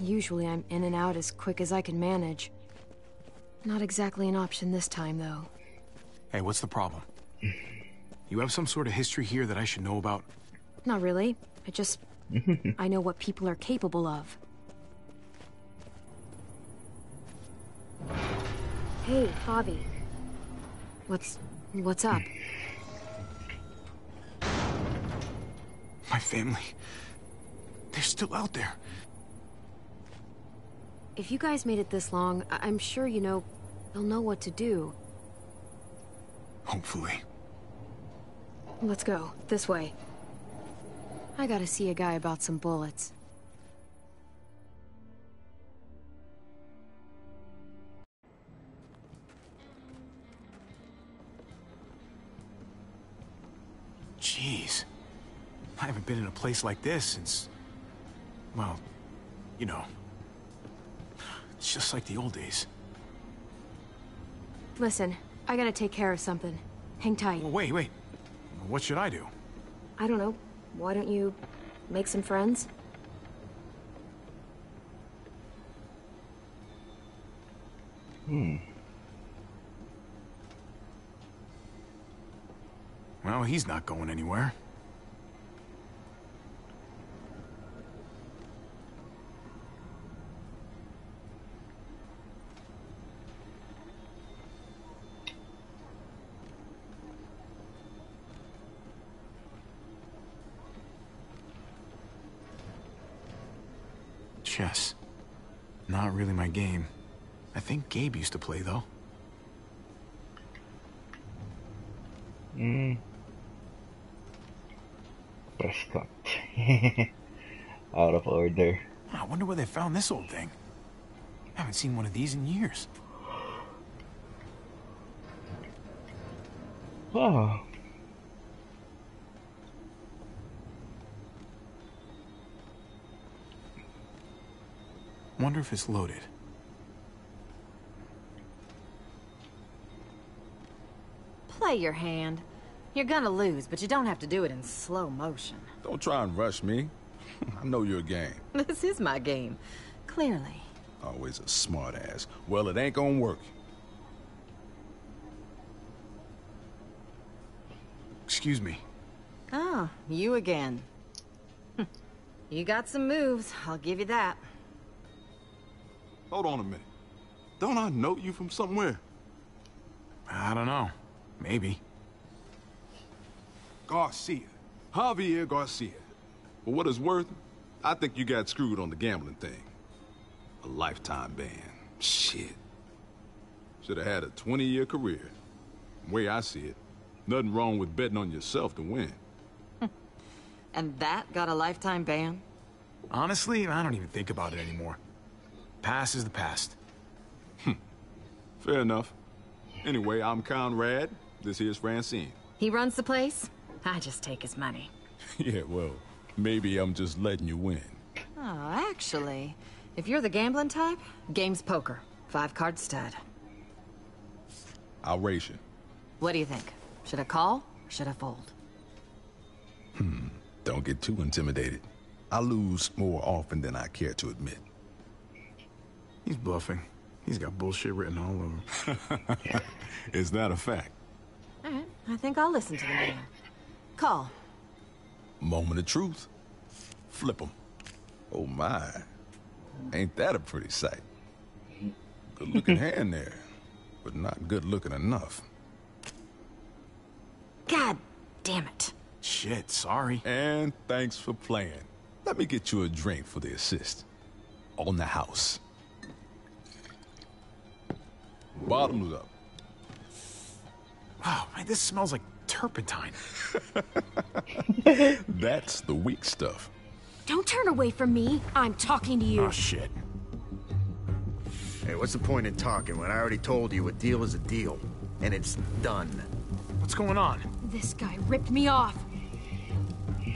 Usually I'm in and out as quick as I can manage. Not exactly an option this time, though. Hey, what's the problem? You have some sort of history here that I should know about? Not really. I just... I know what people are capable of. Hey, Javi. What's... what's up? My family... They're still out there. If you guys made it this long, I I'm sure you know... They'll know what to do. Hopefully. Let's go. This way. I gotta see a guy about some bullets. Jeez. I haven't been in a place like this since... Well, you know. It's just like the old days. Listen, I gotta take care of something. Hang tight. Well, wait, wait. What should I do? I don't know. Why don't you make some friends? Hmm. Well, he's not going anywhere. Chess. Not really my game. I think Gabe used to play, though. Hmm. Prescott. Out of order. I wonder where they found this old thing. I haven't seen one of these in years. Oh. Wonder if it's loaded. Play your hand. You're gonna lose, but you don't have to do it in slow motion. Don't try and rush me. I know your game. This is my game. Clearly. Always a smart ass. Well, it ain't gonna work. Excuse me. Oh, you again. you got some moves, I'll give you that. Hold on a minute. Don't I know you from somewhere? I don't know. Maybe. Garcia. Javier Garcia. For what it's worth, I think you got screwed on the gambling thing. A lifetime ban. Shit. Should have had a 20-year career. The way I see it, nothing wrong with betting on yourself to win. And that got a lifetime ban? Honestly, I don't even think about it anymore. Past is the past. Fair enough. Anyway, I'm Conrad. This here's Francine. He runs the place? I just take his money. yeah, well, maybe I'm just letting you win. Oh, actually, if you're the gambling type, game's poker. Five card stud. I'll raise you. What do you think? Should I call or should I fold? Hmm. Don't get too intimidated. I lose more often than I care to admit. He's bluffing. He's got bullshit written all over. Him. Is that a fact? All right, I think I'll listen to the man. Call. Moment of truth. Flip him. Oh my. Ain't that a pretty sight? Good looking hand there, but not good looking enough. God damn it. Shit, sorry. And thanks for playing. Let me get you a drink for the assist. On the house. Bottoms up. Wow, man, this smells like turpentine. That's the weak stuff. Don't turn away from me. I'm talking to you. Oh, shit. Hey, what's the point in talking when I already told you a deal is a deal? And it's done. What's going on? This guy ripped me off.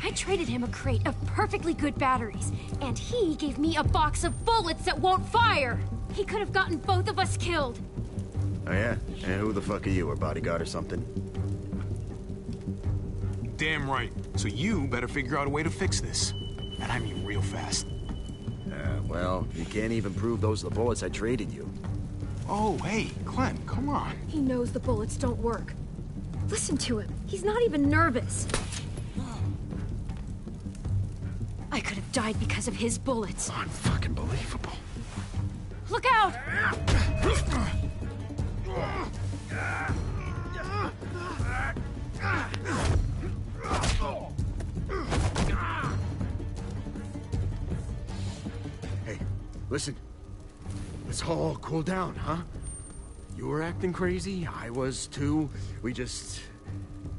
I traded him a crate of perfectly good batteries, and he gave me a box of bullets that won't fire. He could have gotten both of us killed. Oh yeah? And who the fuck are you, a bodyguard or something? Damn right. So you better figure out a way to fix this. And I mean real fast. Uh, well, you can't even prove those are the bullets I traded you. Oh, hey, Clem, come on. He knows the bullets don't work. Listen to him. He's not even nervous. I could have died because of his bullets. Unfucking believable. Look out! Hey, listen. Let's all cool down, huh? You were acting crazy, I was too. We just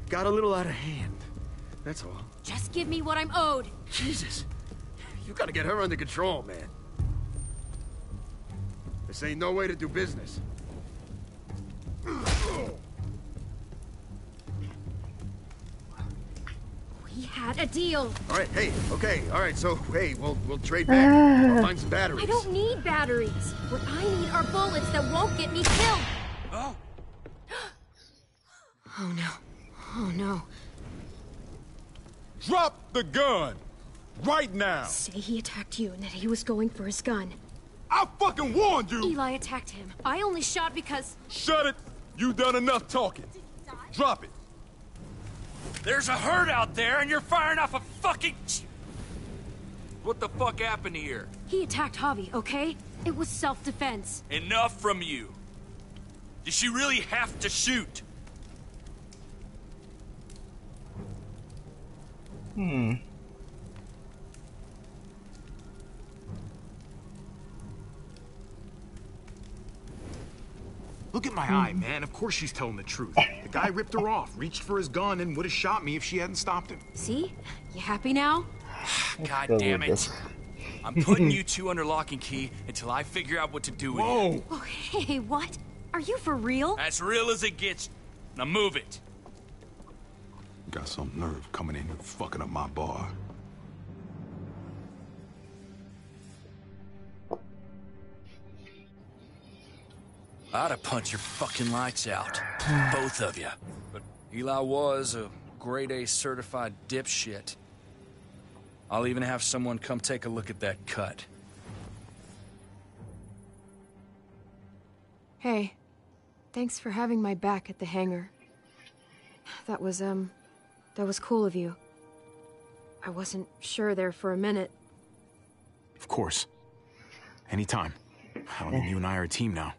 got a little out of hand. That's all. Just give me what I'm owed. Jesus. You gotta get her under control, man. This ain't no way to do business. Had a deal. All right, hey, okay, all right, so, hey, we'll, we'll trade back. I'll find some batteries. I don't need batteries. What I need are bullets that won't get me killed. Oh. Oh no. Oh no. Drop the gun! Right now! Say he attacked you and that he was going for his gun. I fucking warned you! Eli attacked him. I only shot because. Shut it! You done enough talking. Drop it. There's a herd out there, and you're firing off a fucking. What the fuck happened here? He attacked Javi, okay? It was self defense. Enough from you. Did she really have to shoot? Hmm. Look at my hmm. eye, man. Of course she's telling the truth. The guy ripped her off, reached for his gun, and would have shot me if she hadn't stopped him. See? You happy now? God damn it. I'm putting you two under lock and key until I figure out what to do with you. Oh, hey, what? Are you for real? As real as it gets. Now move it. Got some nerve coming in and fucking up my bar. I'd have punched your fucking lights out. Both of you. But Eli was a grade A certified dipshit. I'll even have someone come take a look at that cut. Hey, thanks for having my back at the hangar. That was, um, that was cool of you. I wasn't sure there for a minute. Of course. Anytime. I mean, you and I are a team now.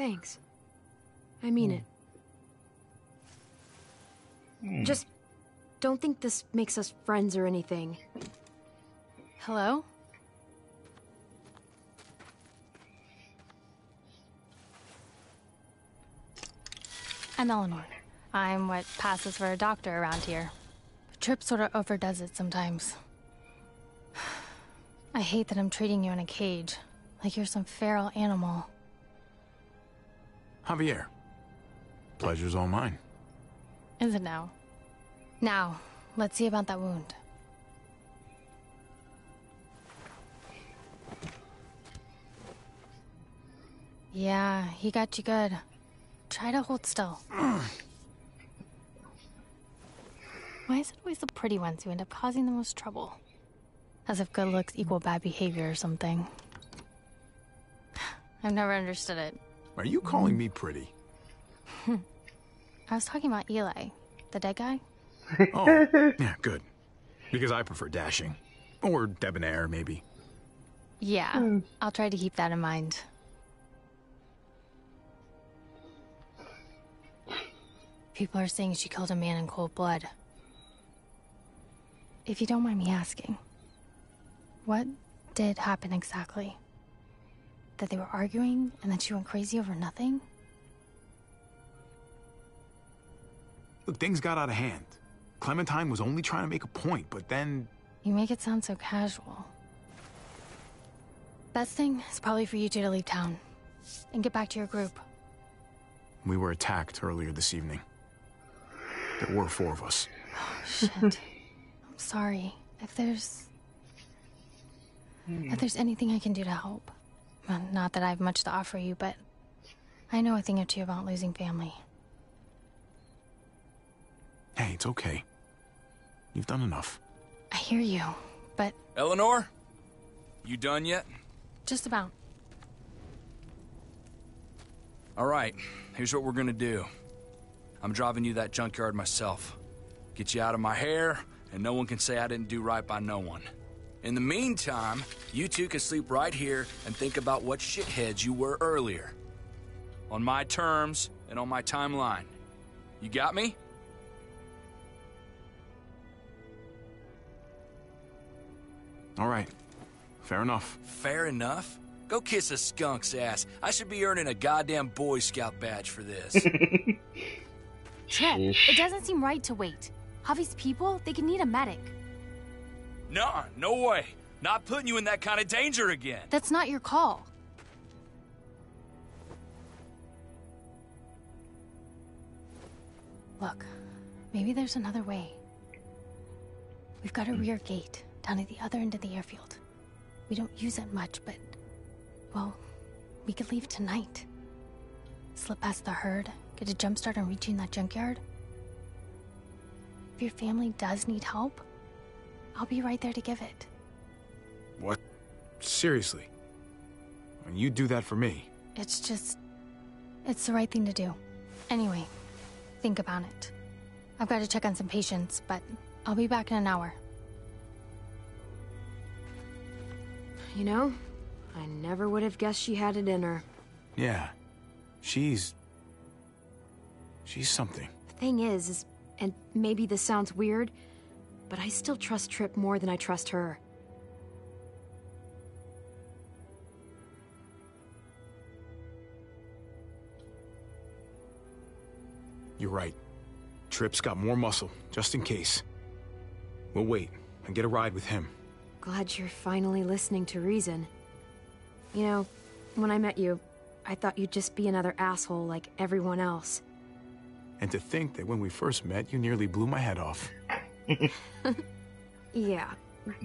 Thanks. I mean it. Hmm. Just don't think this makes us friends or anything. Hello? I'm Eleanor. I'm what passes for a doctor around here. Trip sort of overdoes it sometimes. I hate that I'm treating you in a cage, like you're some feral animal. Javier. Pleasure's all mine. Is it now? Now, let's see about that wound. Yeah, he got you good. Try to hold still. Why is it always the pretty ones who end up causing the most trouble? As if good looks equal bad behavior or something. I've never understood it. Are you calling me pretty? I was talking about Eli, the dead guy. Oh, yeah, good. Because I prefer dashing. Or debonair, maybe. Yeah, hmm. I'll try to keep that in mind. People are saying she killed a man in cold blood. If you don't mind me asking, what did happen exactly? That they were arguing and that she went crazy over nothing? Look, things got out of hand. Clementine was only trying to make a point, but then You make it sound so casual. Best thing is probably for you two to leave town and get back to your group. we were attacked earlier this evening. There were four of us. Oh, shit. I'm sorry. If there's. If there's anything I can do to help. Well, not that I have much to offer you, but I know a thing or two about losing family. Hey, it's okay. You've done enough. I hear you, but Eleanor? You done yet? just about. All right, here's what we're gonna do. I'm driving you that junkyard myself. Get you out of my hair, and no one can say I didn't do right by no one. In the meantime, you two can sleep right here and think about what shitheads you were earlier. On my terms and on my timeline. You got me? All right. Fair enough. Fair enough. Go kiss a skunk's ass. I should be earning a goddamn Boy Scout badge for this. Trip, it doesn't seem right to wait. Javi's people, they can need a medic. Nuh-uh, no way. Not putting you in that kind of danger again. That's not your call. Look, maybe there's another way. We've got a rear gate down at the other end of the airfield. We don't use it much, but. Well, we could leave tonight. Slip past the herd, get a jump start on reaching that junkyard. If your family does need help, I'll be right there to give it. What? Seriously? And you do that for me? It's just. It's the right thing to do. Anyway, think about it. I've got to check on some patients, but I'll be back in an hour. You know, I never would have guessed she had it in her. Yeah. She's. She's something. The thing is, is, and maybe this sounds weird, but I still trust Trip more than I trust her. You're right. Trip's got more muscle, just in case. We'll wait and get a ride with him. Glad you're finally listening to reason. You know, when I met you, I thought you'd just be another asshole like everyone else. And to think that when we first met, you nearly blew my head off. Yeah,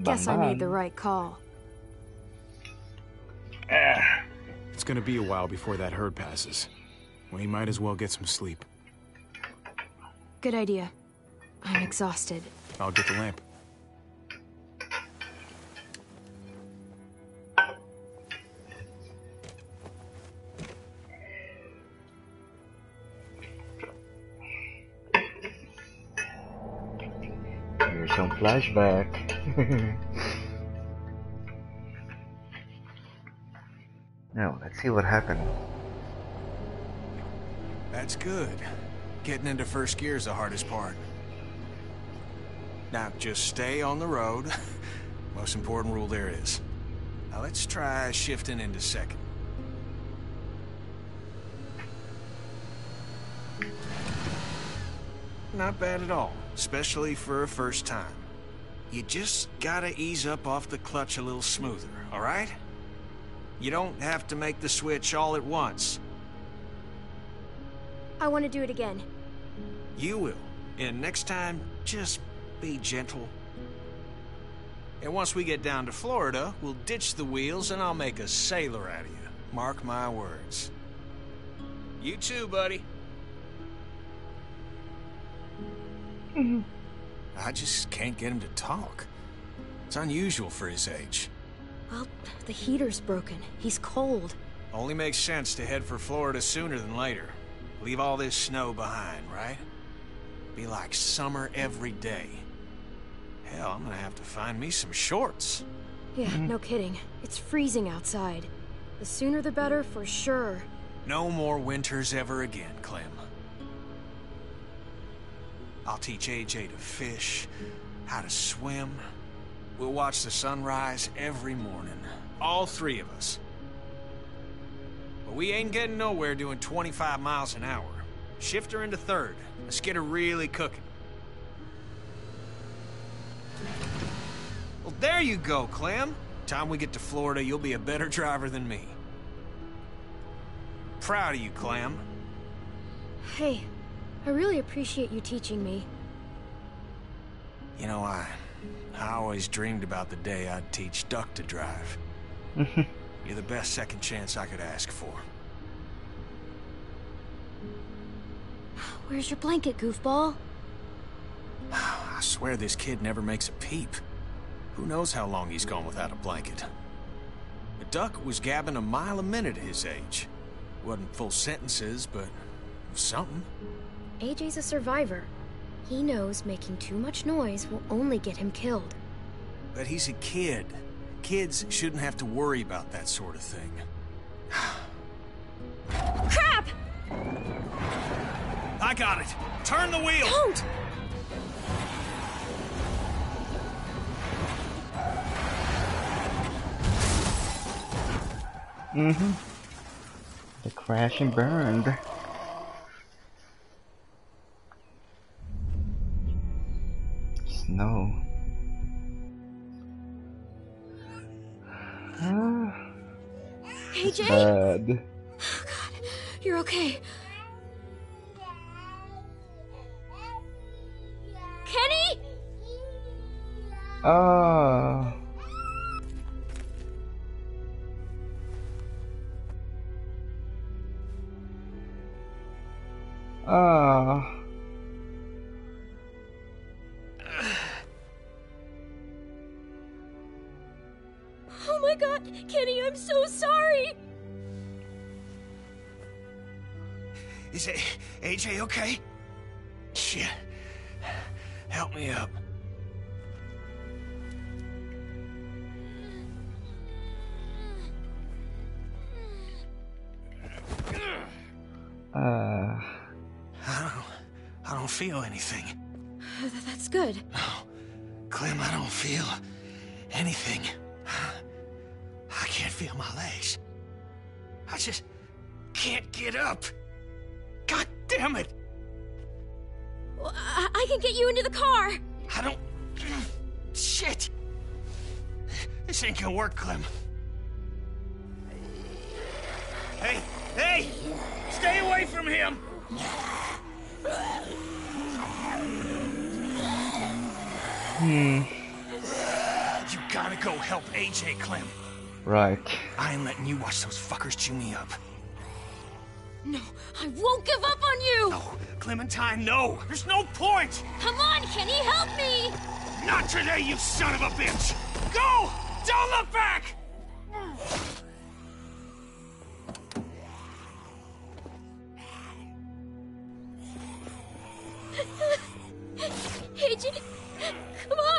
guess I made the right call. It's gonna be a while before that herd passes. We might as well get some sleep. Good idea. I'm exhausted. I'll get the lamp. Flashback. now, let's see what happened. That's good. Getting into first gear is the hardest part. Now, just stay on the road. Most important rule there is. Now, let's try shifting into second. Not bad at all, especially for a first time. You just gotta ease up off the clutch a little smoother, alright? You don't have to make the switch all at once. I want to do it again. You will. And next time, just be gentle. And once we get down to Florida, we'll ditch the wheels and I'll make a sailor out of you. Mark my words. You too, buddy. Mm-hmm. I just can't get him to talk. It's unusual for his age. Well, the heater's broken. He's cold. Only makes sense to head for Florida sooner than later. Leave all this snow behind, right? Be like summer every day. Hell, I'm gonna have to find me some shorts. Yeah, mm-hmm. no kidding. It's freezing outside. The sooner the better, for sure. No more winters ever again, Clem. I'll teach AJ to fish, how to swim. We'll watch the sunrise every morning. All three of us. But we ain't getting nowhere doing 25 miles an hour. Shift her into third. Let's get her really cooking. Well, there you go, Clem. Time we get to Florida, you'll be a better driver than me. Proud of you, Clem. Hey, I really appreciate you teaching me. You know, I... I always dreamed about the day I'd teach Duck to drive. You're the best second chance I could ask for. Where's your blanket, goofball? I swear this kid never makes a peep. Who knows how long he's gone without a blanket. The Duck was gabbing a mile a minute at his age. Wasn't full sentences, but something. AJ's a survivor. He knows making too much noise will only get him killed. But he's a kid. Kids shouldn't have to worry about that sort of thing. Crap! I got it. Turn the wheel. Don't! Mm-hmm. The crash and burned. Snow. Ah, AJ? bad. You're okay. Kenny? Ah. Ah. Oh my god, Kenny, I'm so sorry. Is it AJ okay? Shit. Help me up. Uh. I don't, I don't feel anything. That's good. No, Clem, I don't feel anything. I can't feel my legs. I just can't get up. God damn it! Well, I, I can get you into the car. I don't. Shit! This ain't gonna work, Clem. Hey, hey! Stay away from him! Hmm. You gotta go help AJ, Clem. Right. I ain't letting you watch those fuckers chew me up. No, I won't give up on you. No, Clementine, no! There's no point! Come on, Kenny, help me. Not today, you son of a bitch! Go! Don't look back! AJ, come on.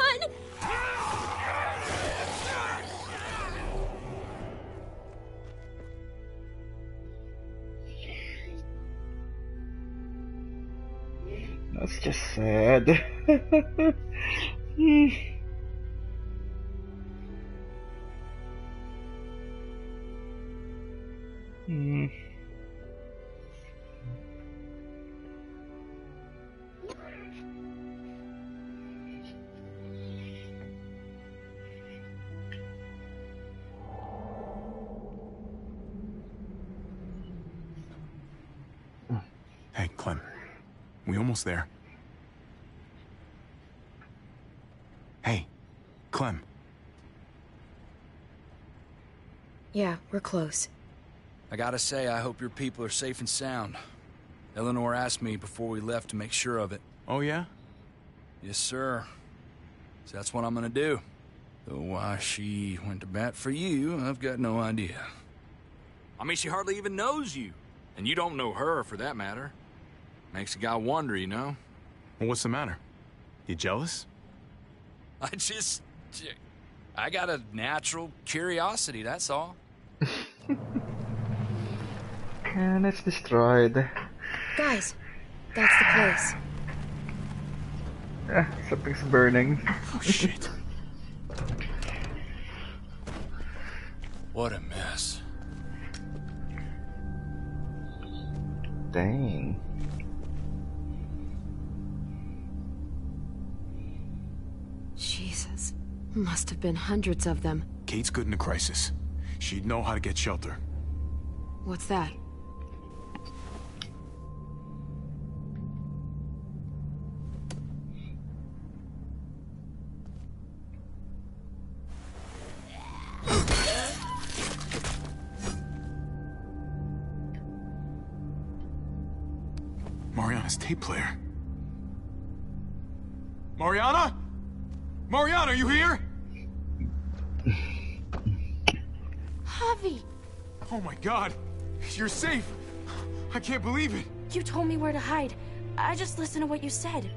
Sad. Hey, Clem. We almost there. Hey, Clem. Yeah, we're close. I gotta say, I hope your people are safe and sound. Eleanor asked me before we left to make sure of it. Oh, yeah? Yes, sir. So that's what I'm gonna do. Though why she went to bat for you, I've got no idea. I mean, she hardly even knows you. And you don't know her, for that matter. Makes a guy wonder, you know? Well, what's the matter? You jealous? I just... I got a natural curiosity, that's all. And it's destroyed. Guys, that's the place. Ah, something's burning. Oh, shit. What a mess. Dang. Jesus. Must have been hundreds of them. Kate's good in a crisis. She'd know how to get shelter. What's that? You're safe. I can't believe it. You told me where to hide. I just listened to what you said.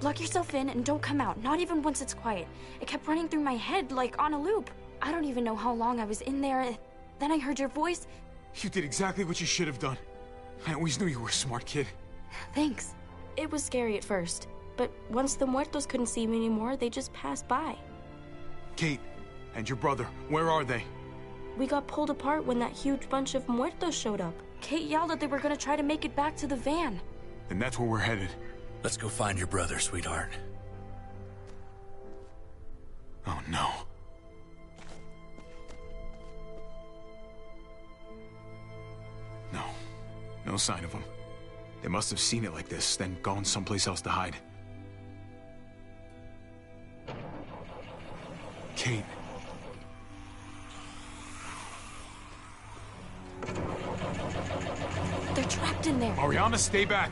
Lock yourself in and don't come out, not even once it's quiet. It kept running through my head like on a loop. I don't even know how long I was in there. Then I heard your voice. You did exactly what you should have done. I always knew you were a smart kid. Thanks. It was scary at first, but once the muertos couldn't see me anymore, they just passed by. Kate and your brother, where are they? We got pulled apart when that huge bunch of muertos showed up. Kate yelled that they were gonna try to make it back to the van. Then that's where we're headed. Let's go find your brother, sweetheart. Oh no. No. No sign of him. They must have seen it like this, then gone someplace else to hide. Kate. Trapped in there. Mariana, stay back.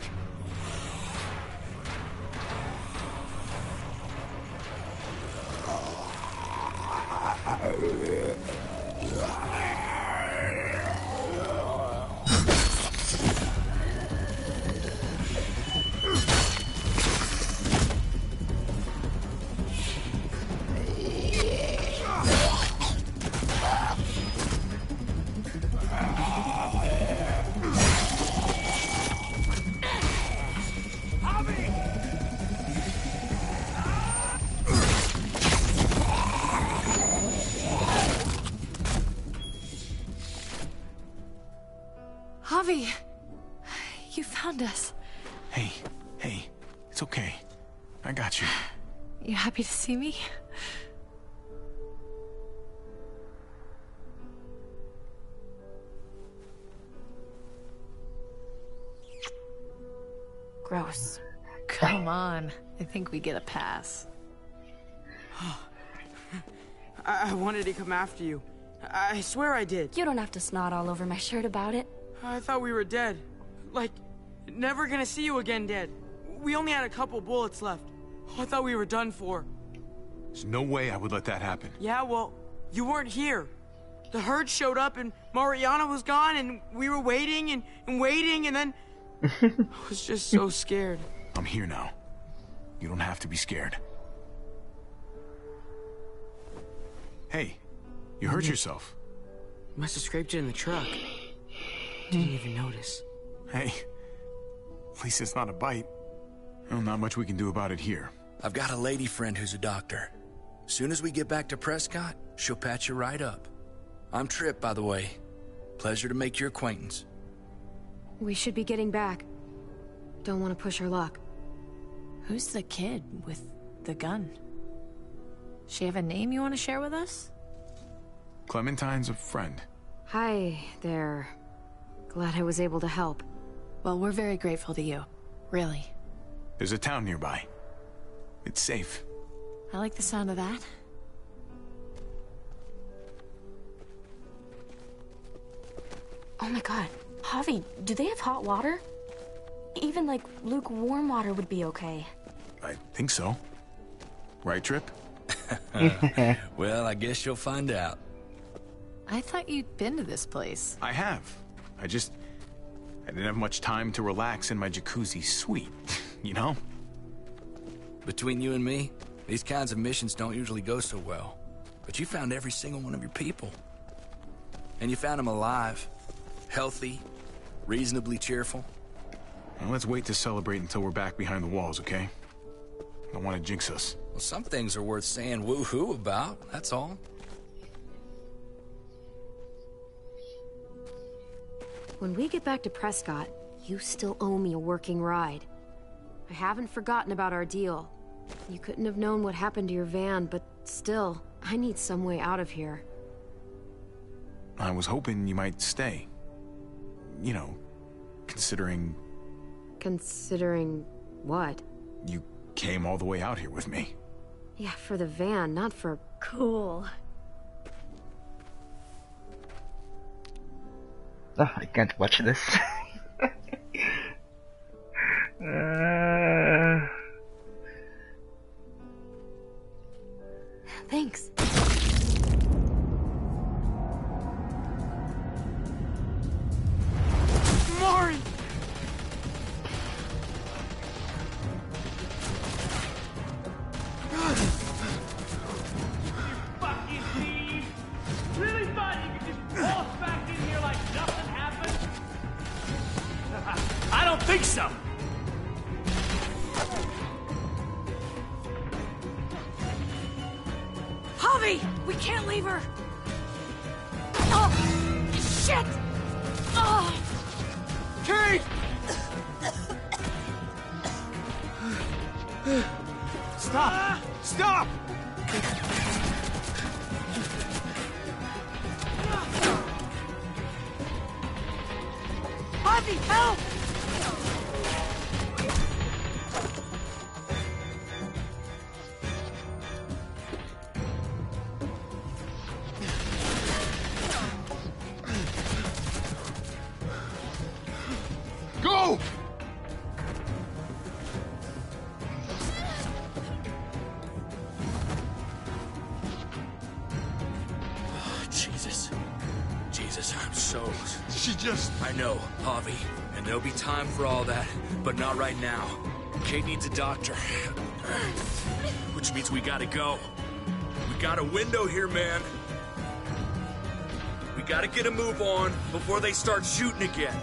Think we get a pass. I, I wanted to come after you. I, I swear I did. You don't have to snot all over my shirt about it. I thought we were dead. Like, never gonna see you again dead. We only had a couple bullets left. I thought we were done for. There's no way I would let that happen. Yeah, well, you weren't here. The herd showed up and Mariana was gone and we were waiting and, and waiting and then... I was just so scared. I'm here now. You don't have to be scared. Hey, you hurt yourself. Must have scraped it in the truck. Didn't even notice. Hey, at least it's not a bite. Well, not much we can do about it here. I've got a lady friend who's a doctor. Soon as we get back to Prescott, she'll patch you right up. I'm Trip, by the way. Pleasure to make your acquaintance. We should be getting back. Don't want to push our luck. Who's the kid with the gun? She have a name you want to share with us? Clementine's a friend. Hi there. Glad I was able to help. Well, we're very grateful to you. Really. There's a town nearby. It's safe. I like the sound of that. Oh my god. Javi, do they have hot water? Even like lukewarm water would be okay. I think so. Right, Trip? well, I guess you'll find out. I thought you'd been to this place. I have. I just... I didn't have much time to relax in my jacuzzi suite, you know? Between you and me, these kinds of missions don't usually go so well. But you found every single one of your people. And you found them alive, healthy, reasonably cheerful. Well, let's wait to celebrate until we're back behind the walls, okay? I don't want to jinx us. Well, some things are worth saying woo-hoo about, that's all. When we get back to Prescott, you still owe me a working ride. I haven't forgotten about our deal. You couldn't have known what happened to your van, but still, I need some way out of here. I was hoping you might stay. You know, considering Considering what? you came all the way out here with me. Yeah, for the van, not for... Cool. Ah, I can't watch this. uh... Thanks. Not right now. Kate needs a doctor. Which means we gotta go. We got a window here, man. We gotta get a move on before they start shooting again.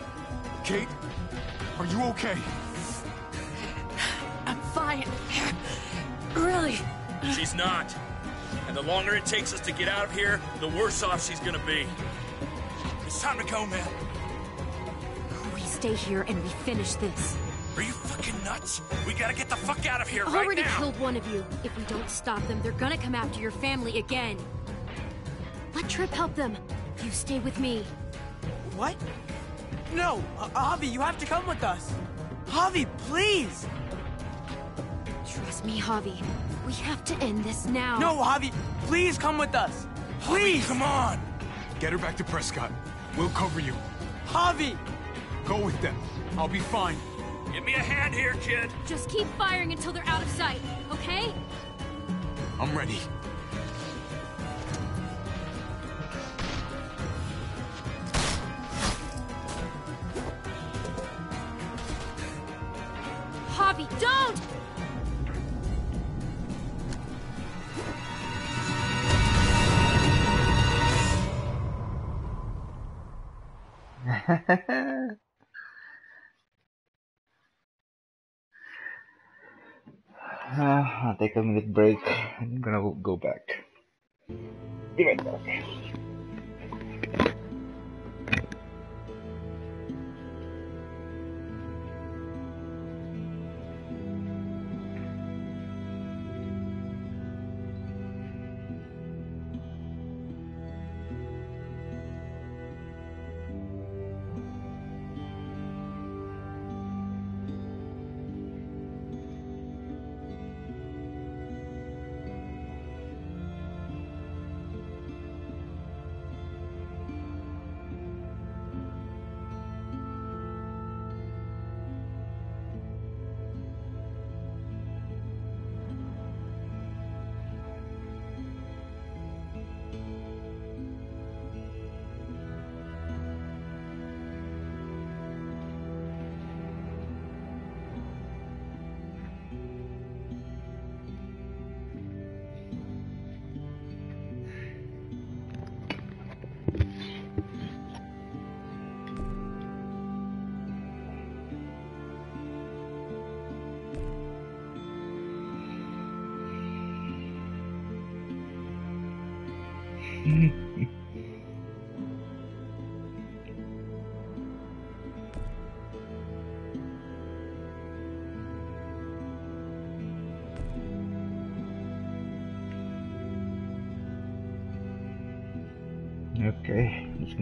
Kate, are you okay? I'm fine. Really? She's not. And the longer it takes us to get out of here, the worse off she's gonna be. It's time to go, man. We stay here and we finish this. Are you fucking nuts? We gotta get the fuck out of here I've right already now. killed one of you. If we don't stop them, they're gonna come after your family again. Let Trip help them. You stay with me. What? No, uh, Javi, you have to come with us. Javi, please! Trust me, Javi. We have to end this now. No, Javi, please come with us. Please! Come on! Get her back to Prescott. We'll cover you. Javi! Go with them. I'll be fine. Give me a hand here, kid. Just keep firing until they're out of sight, okay? I'm ready. Javi, don't! Ah, I'll take a minute break. I'm gonna go- go back. Be right back.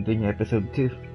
Okay, let's continue episode 2.